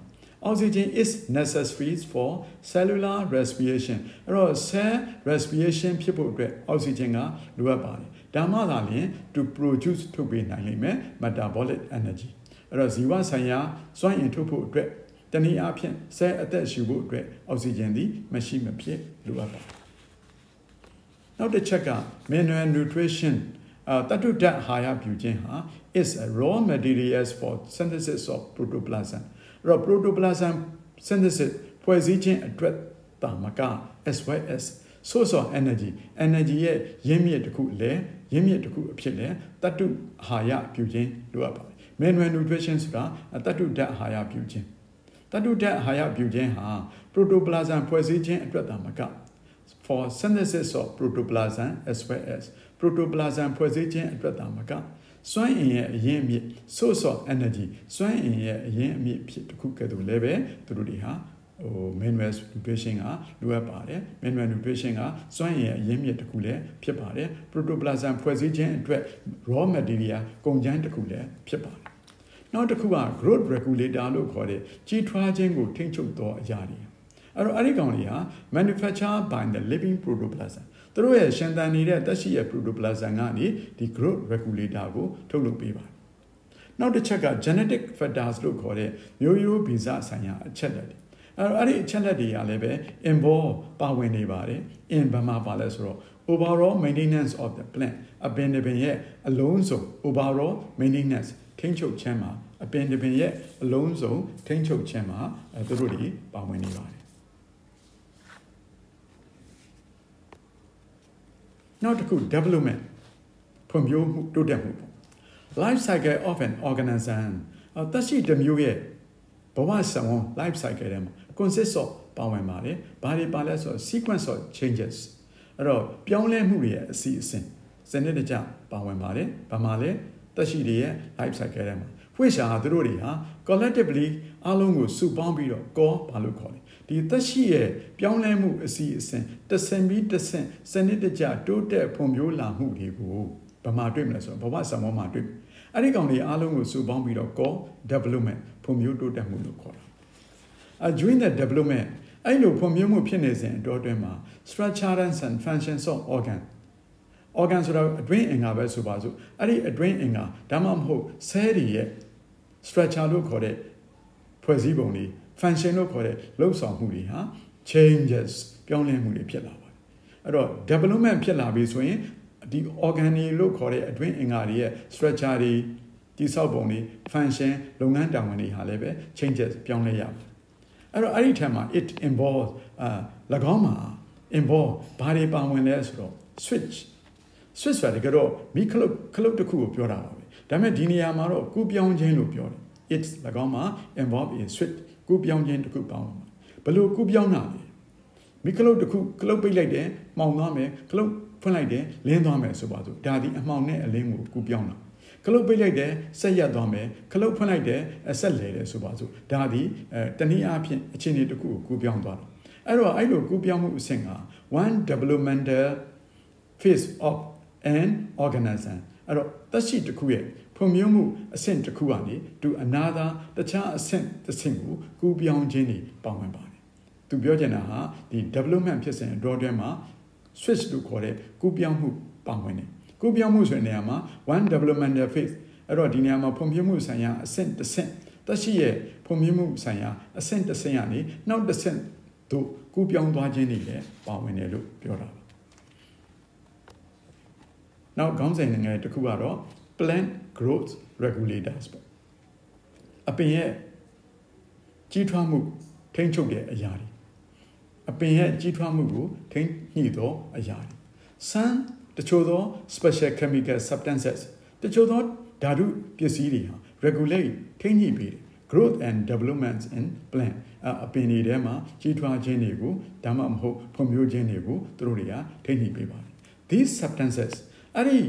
oxygen is necessary for cellular respiration အဲ့တော့ cell respiration ဖြစ်ဖို့အတွက် oxygen ကလိုအပ်ပါတယ် ဒါမှသာလျှင် to produce ထုတ်ပေးနိုင်လိမ့်မယ် metabolic energy အဲ့တော့ဇီဝဆိုင်ရာစွမ်းအင်ထုတ်ဖို့အတွက်တနည်းအားဖြင့် cell အသက်ရှူဖို့အတွက် oxygen သည်မရှိမဖြစ်လိုအပ်ပါတယ်နောက်တစ်ချက်က mineral nutrition အာတတုဓာတ်ဟာရပြုခြင်းဟာ is a raw materials for synthesis of protoplasm အဲ့တော့ protoplasm synthesis ဖွဲ့စည်းခြင်းအတွက်တာမက as well as source of energy energy ရဲ့ရင်းမြစ်တစ်ခုလည်းရင်းမြစ်တစ်ခုအဖြစ်လည်းတတုအာဟာရပြုခြင်းလိုအပ်ပါတယ် mineral nutrition ဆိုတာတတုဓာတ်အာဟာရပြုခြင်းတတုဓာတ်အာဟာရပြုခြင်းဟာ protoplasm ဖွဲ့စည်းခြင်းအတွက်တာမက for synthesis of protoplasm as well as protoplasm ဖွဲ့စည်းခြင်းအတွက်တာမကစွမ်းအင်ရဲ့အရင်အမြစ် source of energy စွမ်းအင်ရဲ့အရင်အမြစ်ဖြစ်တစ်ခုကဲ့သို့လည်းပဲသူတို့တွေဟာ ဟို mineral nutrition ကလိုအပ်ပါတယ် mineral nutrition ကစွမ်းရည်အရင်းမြစ်တစ်ခုလည်းဖြစ်ပါတယ် protoplasm ဖွဲ့စည်းခြင်းအတွက် raw material ကုန်ကြမ်းတစ်ခုလည်းဖြစ်ပါတယ်နောက်တစ်ခုက growth regulator လို့ခေါ်တဲ့ကြီးထွားခြင်းကိုထိန်းချုပ်သောအရာတွေအဲ့တော့အဲ့ဒီကောင်တွေဟာ manufactured by the living protoplasm သူတို့ရဲ့ရှင်သန်နေတဲ့တက်ရှိရဲ့ protoplasm ကနေဒီ growth regulator ကိုထုတ်လုပ်ပေးပါတယ်နောက်တစ်ချက်က genetic factors လို့ခေါ်တဲ့မျိုးရိုးဗီဇဆိုင်ရာအချက်လက်တွေ အဲ့တော့အဲ့ဒီအချက်လက်တွေကလည်းပဲ involve ပါဝင်နေပါတယ် in ဘာမှပါလဲဆိုတော့ overall maintenance of the plant အပင်တစ်ပင်ရဲ့အလုံးစုံ overall maintenance ထိန်းချုပ်ခြင်းမှာအပင်တစ်ပင်ရဲ့အလုံးစုံထိန်းချုပ်ခြင်းမှာသူတို့တွေပါဝင်နေပါတယ်နောက်တစ်ခု development ဖွံ့ဖြိုးမှုတိုးတက်မှုပေါ့ life cycle of an organism သက်ရှိတစ်မျိုးရဲ့ဘဝဆောင် life cycle ထဲမှာ consist of ပါဝင်ပါတယ်။ဘာတွေပါလဲဆိုတော့ sequence of changes အဲ့တော့ပြောင်းလဲမှုတွေရဲ့အစီအစဉ်စနစ်တကျပါဝင်ပါတယ်။ဘာမှလဲတက်ရှိတွေရဲ့ life cycle ထဲမှာဖွေရှာသူတို့တွေဟာ collectively အားလုံးကိုစုပေါင်းပြီးတော့ core ဘာလို့ခေါ်လဲဒီသက်ရှိရဲ့ပြောင်းလဲမှုအစီအစဉ်တဆင်ပြီးတဆင်စနစ်တကျတိုးတက်ဖွံ့ဖြိုးလာမှုတွေကိုဘာမှတွေ့မလဲဆိုတော့ဘဝဆောင်မှာတွေ့အဲ့ဒီကောင်တွေအားလုံးကိုစုပေါင်းပြီးတော့ core development ဖွံ့ဖြိုးတိုးတက်မှုလို့ခေါ်တာ အ during the development အဲ့လိုဖွံ့ဖြိုးမှုဖြစ်နေစဉ်အတော်အတွင်းမှာ structures and functions of organ organ ဆိုတာအတွင်းအင်္ဂါပဲဆိုပါစို့အဲ့ဒီအတွင်းအင်္ဂါဒါမှမဟုတ် cell တွေရဲ့ structure လို့ခေါ်တဲ့ဖွဲ့စည်းပုံတွေ function လို့ခေါ်တဲ့လှုပ်ဆောင်မှုတွေဟာ changes ပြောင်းလဲမှုတွေဖြစ်လာပါတယ်အဲ့တော့ development ဖြစ်လာပြီဆိုရင်ဒီ organ တွေလို့ခေါ်တဲ့အတွင်းအင်္ဂါတွေရဲ့ structure တွေတိဆောက်ပုံတွေ function လုပ်ငန်းတာဝန်တွေဟာလည်းပဲ changes ပြောင်းလဲရပါတယ် အဲ့တော့အဲ့ဒီထက်မှာ it involves အာ၎င်းမှာ involve ဘာတွေပါဝင်လဲဆိုတော့ switch switch ဆိုတာတကယ်တော့မိခလုတ်ခလုတ်တစ်ခုကိုပြောတာပါပဲဒါပေမဲ့ဒီနေရာမှာတော့ကူပြောင်းခြင်းလို့ပြောတယ် it ၎င်းမှာ involve in switch ကူပြောင်းခြင်းတစ်ခုပါဝင်ပါဘယ်လိုကူပြောင်းတာလဲမိခလုတ်တစ်ခုခလုတ်ပိတ်လိုက်တယ်မှောင်သွားမယ်ခလုတ်ဖွင့်လိုက်တယ်လင်းသွားမယ်ဆိုပါစို့ဒါဒီအမှောင်နဲ့အလင်းကိုကူပြောင်းတာ ခလုတ်ပိတ်လိုက်တယ်ဆက်ရက်သွားမယ်ခလုတ်ဖွင့်လိုက်တယ်ဆက်လဲတယ်ဆိုပါစို့ဒါဒီအဲတနည်းအားဖြင့်အခြေအနေတစ်ခုကိုကူပြောင်းသွားတာအဲ့တော့အဲ့လိုကူပြောင်းမှုအဆင့်က one developmental phase of an organism အဲ့တော့သက်ရှိတစ်ခုရဲ့ဖွံ့ဖြိုးမှုအဆင့်တစ်ခုကနေသူအနာသာတခြားအဆင့်တစ်ဆင့်ကိုကူးပြောင်းခြင်းတွေပါဝင်ပါတယ်သူပြောချင်တာဟာဒီ development ဖြစ်စဉ်အတော်တွဲမှာ switch လို့ခေါ်တဲ့ကူးပြောင်းမှုပါဝင်တယ် ကူးပြောင်းမှုဆိုတဲ့နေရာမှာ one developmental phase အဲ့တော့ဒီနေရာမှာဖွံ့ဖြိုးမှုဆိုင်ရာအဆင့်တစ်ဆင့်သက်ရှိရဲ့ဖွံ့ဖြိုးမှုဆိုင်ရာအဆင့်တစ်ဆင့်ကနေနောက်တစ်ဆင့်သို့ကူးပြောင်းသွားခြင်းတွေလည်းပါဝင်တယ်လို့ပြောတာပါနောက်ခေါင်းစဉ်ငယ်တစ်ခုကတော့ plant growth regulators ပေါ့အပင်ရဲ့ကြီးထွားမှုထိန်းချုပ်တဲ့အရာတွေအပင်ရဲ့ကြီးထွားမှုကိုထိန်းညှိသောအရာတွေ sun တချို့သော special chemical substances တချို့သောဓာတုပစ္စည်းတွေဟာ regulate ထိန်းညှိပေးတယ် growth and development in plant အပင်တွေထဲမှာကြီးထွားခြင်းတွေကိုဒါမှမဟုတ်ဖွံ့ဖြိုးခြင်းတွေကိုသူတို့တွေကထိန်းညှိပေးပါတယ် these substances အဲ့ဒီ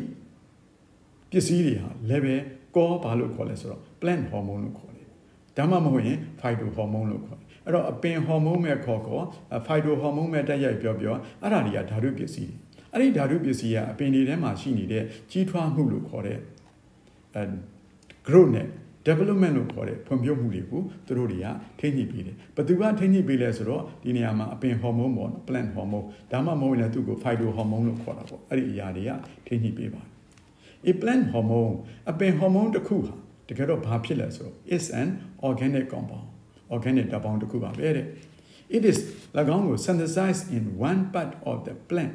ပစ္စည်းတွေဟာ level ကောဘာလို့ခေါ်လဲဆိုတော့ plant hormone လို့ခေါ်တယ်ဒါမှမဟုတ်ရင် phyto hormone လို့ခေါ်တယ်အဲ့တော့အပင်ဟော်မုန်းမဲ့ခေါ်ခေါ် phyto hormone မဲ့တက်ရိုက်ပြောပြောအဲ့ဒါတွေကဓာတုပစ္စည်းတွေ အဲ့ဒီဓာတုပစ္စည်းကအပင်တွေထဲမှာရှိနေတဲ့ကြီးထွားမှုလို့ခေါ်တဲ့အဲ growth နဲ့ development လို့ခေါ်တဲ့ဖွံ့ဖြိုးမှုတွေကိုသူတို့တွေကထိန်းညှိပေးတယ်။ဘယ်သူကထိန်းညှိပေးလဲဆိုတော့ဒီနေရာမှာအပင်ဟော်မုန်းပေါ့နော် plant hormone ဒါမှမဟုတ်ရင်လည်းသူ့ကို phyto hormone လို့ခေါ်တာပေါ့။အဲ့ဒီအရာတွေကထိန်းညှိပေးပါတယ်။ a plant hormone အပင် hormone တစ်ခုဟာတကယ်တော့ဘာဖြစ်လဲဆိုတော့ is an organic compound organic ဓာတ်ပေါင်းတစ်ခုပါပဲတဲ့ it is ၎င်းကို synthesized in one part of the plant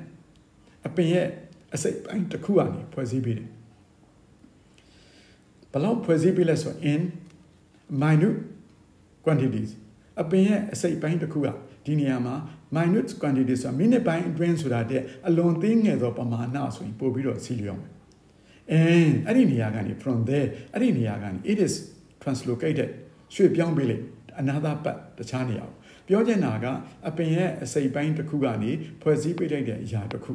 အပင်ရဲ့အစိတ်ပိုင်းတစ်ခုကနေဖွဲ့စည်းပေးတယ်ဘလောက်ဖွဲ့စည်းပေးလဲဆို in minute quantities အပင်ရဲ့အစိတ်ပိုင်းတစ်ခုကဒီနေရာမှာ minute quantities ဆိုတာမိနစ်ပိုင်းအတွင်းဆိုတာတဲ့အလွန်သေးငယ်သောပမာဏဆိုရင်ပို့ပြီးတော့စီလျောင်းမယ်အဲအဲ့ဒီနေရာကနေ from there အဲ့ဒီနေရာကနေ it is translocated ရွှေ့ပြောင်းပေးလိုက် another part တခြားနေရာပြောချင်တာကအပင်ရဲ့အစိတ်ပိုင်းတစ်ခုကနေဖွဲ့စည်းပေးလိုက်တဲ့အရာတစ်ခု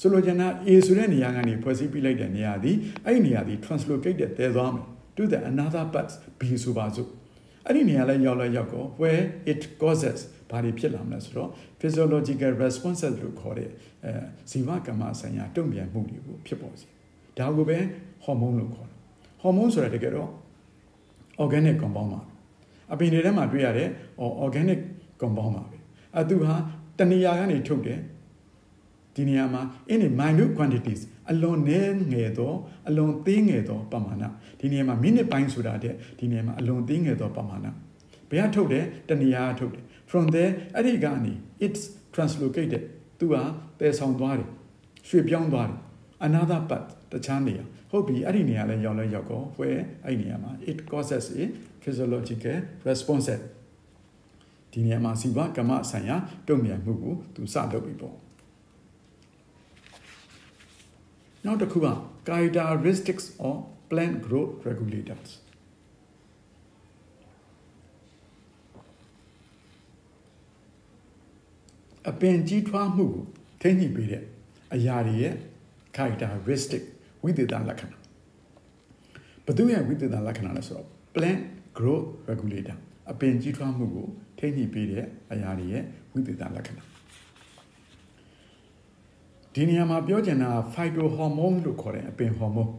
ဆိုလိုချင်တာ A ဆိုတဲ့နေရာကနေဖွဲ့စည်းပေးလိုက်တဲ့နေရာဒီအဲ့ဒီနေရာဒီ translocated တဲသွားမယ် to the another part B ဆိုပါစို့အဲ့ဒီနေရာလဲရောက်လဲရောက်တော့ where it causes ဘာတွေဖြစ်လာမလဲဆိုတော့ physiological responses လို့ခေါ်တဲ့အဲဇီဝကမ္မဆိုင်ရာတုံ့ပြန်မှုတွေကိုဖြစ်ပေါ်စေဒါကိုပဲ hormone လို့ခေါ်တယ် hormone ဆိုတာတကယ်တော့ organic compound ပါအပင်တွေထဲမှာတွေ့ရတဲ့ organic compound ပါပဲအဲသူဟာတဏှာကနေထုတ်တယ် ဒီနေရာမှာ in a minute quantities အလွန်နည်းငယ်သောအလွန်သေးငယ်သောပမာဏဒီနေရာမှာမိနစ်ပိုင်းဆိုတာတဲ့ဒီနေရာမှာအလွန်သေးငယ်သောပမာဏဘယ်ကထုတ်တယ်တဏှာထုတ်တယ် from there အဲ့ဒီကနေ it's translocated သူဟာပယ်ဆောင်သွားတယ်ရွှေ့ပြောင်းသွားတယ် another part တခြားနေရာဟုတ်ပြီအဲ့ဒီနေရာလဲရောက်လဲရောက်ကော where အဲ့ဒီနေရာမှာ it causes a physiological response ဒီနေရာမှာစီဝကမ္မဆိုင်ရာတုံ့ပြန်မှုကိုသူစလုပ်ပြီပေါ့ နောက်တစ်ခုက characteristics of plant growth regulators အပင်ကြီးထွားမှုကိုထိန်းညှိပေးတဲ့အရာတွေရဲ့ characteristic ဝိသေသလက္ခဏာဘသူရဲ့ဝိသေသလက္ခဏာလဲဆိုတော့ plant growth regulator အပင်ကြီးထွားမှုကိုထိန်းညှိပေးတဲ့အရာတွေရဲ့ဝိသေသလက္ခဏာ ဒီနေရာမှာပြောချင်တာ phytohormone လို့ခေါ်တဲ့အပင်ဟော်မုန်း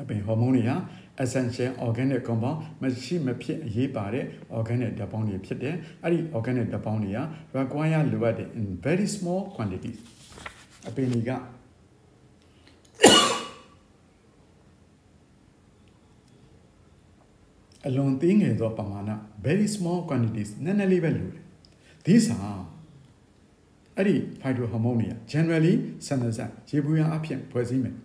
အပင်ဟော်မုန်းတွေဟာ essential organic compound မရှိမဖြစ်အရေးပါတဲ့ organic ဓာတ်ပေါင်းတွေဖြစ်တယ်အဲ့ဒီ organic ဓာတ်ပေါင်းတွေက require လိုအပ်တဲ့ in very small quantities အပင်တွေကအလွန်သေးငယ်သောပမာဏ very small quantities နည်းနည်းလေးပဲလိုတယ် these are အဲ့ဒီ phytohormone တွေက generally synthesize ရေဘူးရအဖြစ်ဖွဲ့စည်းမယ်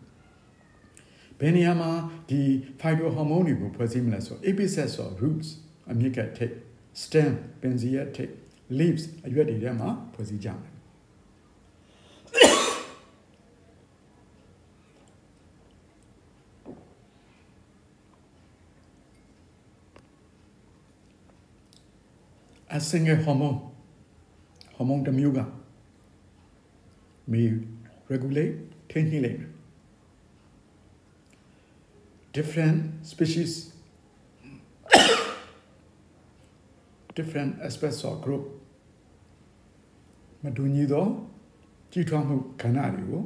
ဘယ်နေရာမှာဒီ phytohormone တွေကိုဖွဲ့စည်းမလဲဆို epithets or roots အမြင့်ကထိတ် stem ပင်စီရဲ့ထိပ် leaves အရွက်တွေထဲမှာဖွဲ့စည်းကြမယ်အစင်ငယ်ဟော်မုန်းဟော်မုန်းတစ်မျိုးက မီ regulate ထိန်းညှိလိုက်မယ် different species different aspects of group မတူညီသောကြီးထွားမှုခန္ဓာတွေကို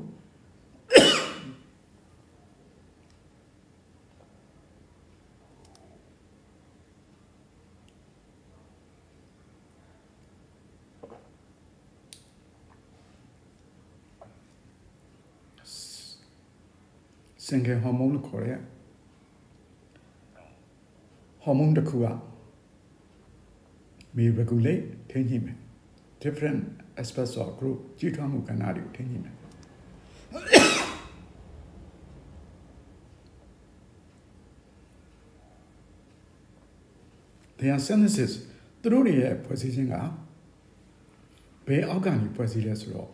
စင်ကဟော်မုန်းလို့ခေါ်တဲ့ဟော်မုန်းတစ်ခုက may regulate ထိန်းညှိမယ် different aspects of group ကြီးထွားမှုကဏ္ဍတွေကိုထိန်းညှိမယ် their synthesis သူတို့တွေရဲ့ဖွဲ့စည်းခြင်းကဘယ်အောက်ကနေဖွဲ့စည်းလဲဆိုတော့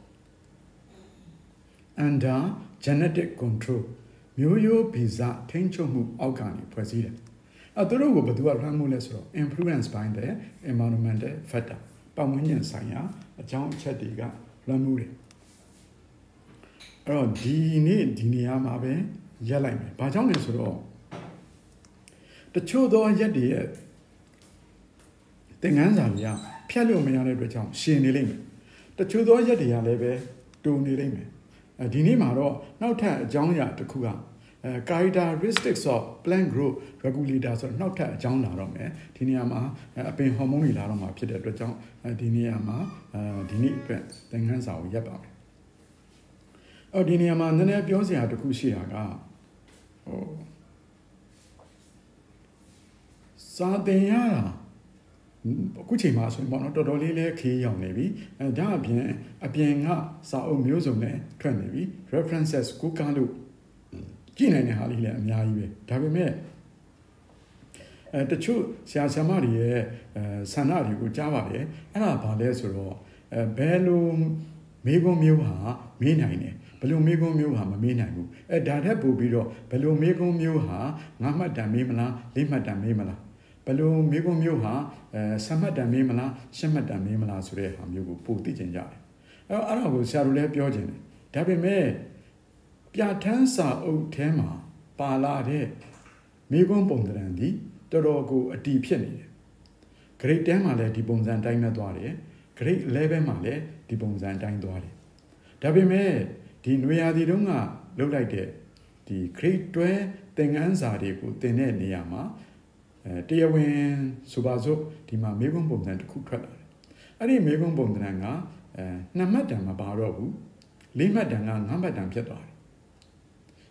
under genetic control မျိုးရိုးဗီဇထိန်းချုပ်မှုအောက်ကနေဖွဲ့စည်းတယ်အဲသူတို့ကိုဘယ်သူကလွှမ်းမိုးလဲဆိုတော့ influence by the environmental factor ပတ်ဝန်းကျင်ဆိုင်ရာအကြောင်းအချက်တွေကလွှမ်းမိုးတယ်အဲ့တော့ဒီနေ့ဒီနေရာမှာပဲရက်လိုက်မယ်။ဘာကြောင့်လဲဆိုတော့တချို့သောရက်တွေရဲ့သင်ခန်းစာတွေကဖြတ်လို့မရတဲ့အတွက်ကြောင့်ရှင်နေလိမ့်မယ်။တချို့သောရက်တွေကလည်းပဲတူနေလိမ့်မယ်။အဲဒီနေ့မှာတော့နောက်ထပ်အကြောင်းအရာတစ်ခုကအဲ characteristics of plant growth regulator ဆိုတော့နောက်ထပ်အကြောင်းလာတော့မယ်ဒီနေရာမှာအပင်ဟော်မုန်းတွေလာတော့မှာဖြစ်တဲ့အတွက်ကြောင့်ဒီနေရာမှာအဲဒီနေ့အတွက်သင်ခန်းစာကိုရပ်ပါမယ်အော်ဒီနေရာမှာနည်းနည်းပြောစရာတစ်ခုရှိတာကဟိုစာသင်ရတာအခုချိန်မှာဆိုရင်ပေါ့နော်တော်တော်လေးလေးခေးရောက်နေပြီအဲဒါအပြင်အပြင်ကစာအုပ်မျိုးစုံနဲ့ထွက်နေပြီ references ကိုကားလို့ ကြည့်နိုင်တဲ့ဟာလေးလည်းအများကြီးပဲဒါပေမဲ့အဲတချို့ဆရာဆရာမတွေရဲ့အဲဆန္ဒတွေကိုကြားပါတယ်အဲ့ဒါဘာလဲဆိုတော့အဲဘယ်လိုမိကုံမျိုးဟာမေးနိုင်တယ်ဘယ်လိုမိကုံမျိုးဟာမမေးနိုင်ဘူးအဲဒါထက်ပိုပြီးတော့ဘယ်လိုမိကုံမျိုးဟာငါးမှတ်တန်မေးမလားလေးမှတ်တန်မေးမလားဘယ်လိုမိကုံမျိုးဟာအဲဆမှတ်တန်မေးမလားရှစ်မှတ်တန်မေးမလားဆိုတဲ့ဟာမျိုးကိုပိုသိကျင်ကြတယ်အဲအဲ့ဒါကိုဆရာတို့လည်းပြောကျင်တယ်ဒါပေမဲ့ ပြဋ္ဌာန်းစာအုပ်ထဲမှာပါလာတဲ့မိကုံးပုံသဏ္ဍာန်ဒီတော်တော်ကိုအတီဖြစ်နေတယ် grade 10မှာလည်းဒီပုံစံတိုင်းမဲ့သွားတယ် grade 11မှာလည်းဒီပုံစံတိုင်းသွားတယ်ဒါပေမဲ့ဒီနွေရာသီတုန်းကလုတ်လိုက်တဲ့ဒီ grade 12သင်ခန်းစာတွေကိုသင်တဲ့နေရာမှာအဲတရားဝင်ဆိုပါစို့ဒီမှာမေကုံးပုံစံတစ်ခုထွက်လာတယ်အဲ့ဒီမေကုံးပုံစံကအဲနှစ်မှတ်တန်မပါတော့ဘူးလေးမှတ်တန်ကငါးမှတ်တန်ဖြစ်သွားတယ်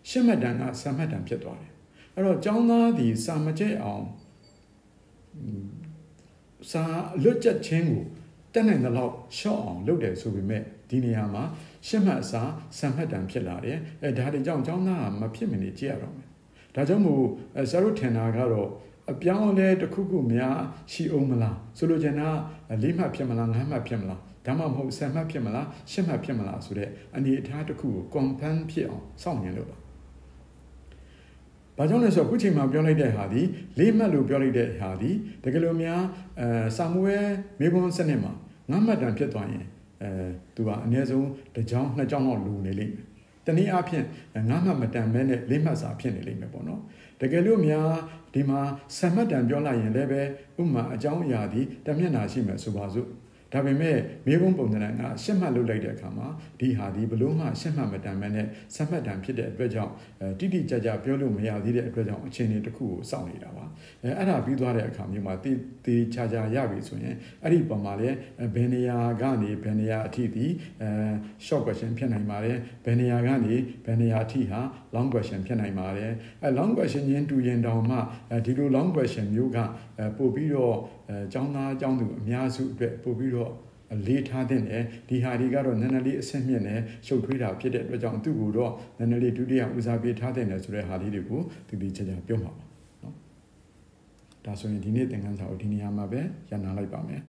ရှစ်မှတ်တန်ကဆယ်မှတ်တန်ဖြစ်သွားတယ်အဲ့တော့ကျောင်းသားဒီစာမကျက်အောင်စာလွတ်ချက်ချင်းကိုတက်နိုင်တဲ့လောက်ရှော့အောင်လုပ်တယ်ဆိုပေမဲ့ဒီနေရာမှာရှစ်မှတ်အစားဆယ်မှတ်တန်ဖြစ်လာတယ်အဲဒါတွေကြောင့်ကျောင်းသားကမဖြစ်မနေကြည့်ရတော့မယ်ဒါကြောင့်မို့ဆရာတို့ထင်တာကတော့အပြောင်းလဲတစ်ခုခုများရှိအောင်မလားဆိုလိုချင်တာလေးမှတ်ဖြစ်မလားငါးမှတ်ဖြစ်မလားဒါမှမဟုတ်ဆယ်မှတ်ဖြစ်မလားရှစ်မှတ်ဖြစ်မလားဆိုတဲ့အနေအထားတစ်ခုကို confirm ဖြစ်အောင်စောင့်နေလို့ပါ ဘာကြောင့်လဲဆိုတော့ခုချိန်မှာပြောလိုက်တဲ့ဟာဒီလေးမှတ်လို့ပြောလိုက်တဲ့ဟာဒီတကယ်လို့များအဲစာမွေးမေဘွန်စနစ်မှာငါးမှတ်တန်ဖြစ်သွားရင်အဲသူကအနည်းဆုံးတစ်ကြောင်းနှစ်ကြောင်းတော့လူနေလိမ့်မယ်တနည်းအားဖြင့်ငါးမှတ်မတန်မဲနဲ့လေးမှတ်စာဖြစ်နေလိမ့်မယ်ပေါ့နော်တကယ်လို့များဒီမှာဆံမှတ်တန်ပြောလိုက်ရင်လည်းပဲဥမာအကြောင်းအရာဒီတမျက်နာရှိမယ်ဆိုပါစို့ ဒါပေမဲ့မိဘပုံသဏ္ဍာန်ကရှစ်မှတ်လုပ်လိုက်တဲ့အခါမှာဒီဟာဒီဘလို့မှရှစ်မှတ်မတန်မဲ့နဲ့ဆက်မှတ်တန်ဖြစ်တဲ့အတွက်ကြောင့်တိတိကျကျပြောလို့မရသေးတဲ့အတွက်ကြောင့်အခြေအနေတစ်ခုကိုစောင့်နေတာပါအဲအဲ့ဒါပြီးသွားတဲ့အခါမျိုးမှာတေးတေးချာချာရပြီဆိုရင်အဲ့ဒီပုံမှာလည်းဘယ်နေရာကနေဘယ်နေရာအထိဒီအဲ short question ဖြစ်နိုင်ပါတယ်ဘယ်နေရာကနေဘယ်နေရာအထိဟာ long question ဖြစ်နိုင်ပါတယ်အဲ long question ချင်းတူရင်တောင်မှဒီလို long question မျိုးကပို့ပြီးတော့ အဲចောင်းသားចောင်းသူအများစုအတွက်ပို့ပြီးတော့လေးထားတဲ့နဲ့ဒီဟာတွေကတော့နည်းနည်းလေးအဆင့်မြင့်နဲ့ရှုပ်ထွေးတာဖြစ်တဲ့အတွက်ကြောင့်သူ့ကိုတော့နည်းနည်းလေးဒုတိယဦးစားပေးထားတဲ့နဲ့ဆိုတဲ့ဟာလေးတွေကိုသူဒီချာချာပြောမှာပါနော်ဒါဆိုရင်ဒီနေ့သင်ခန်းစာကိုဒီနေရာမှာပဲရန်နာလိုက်ပါမယ်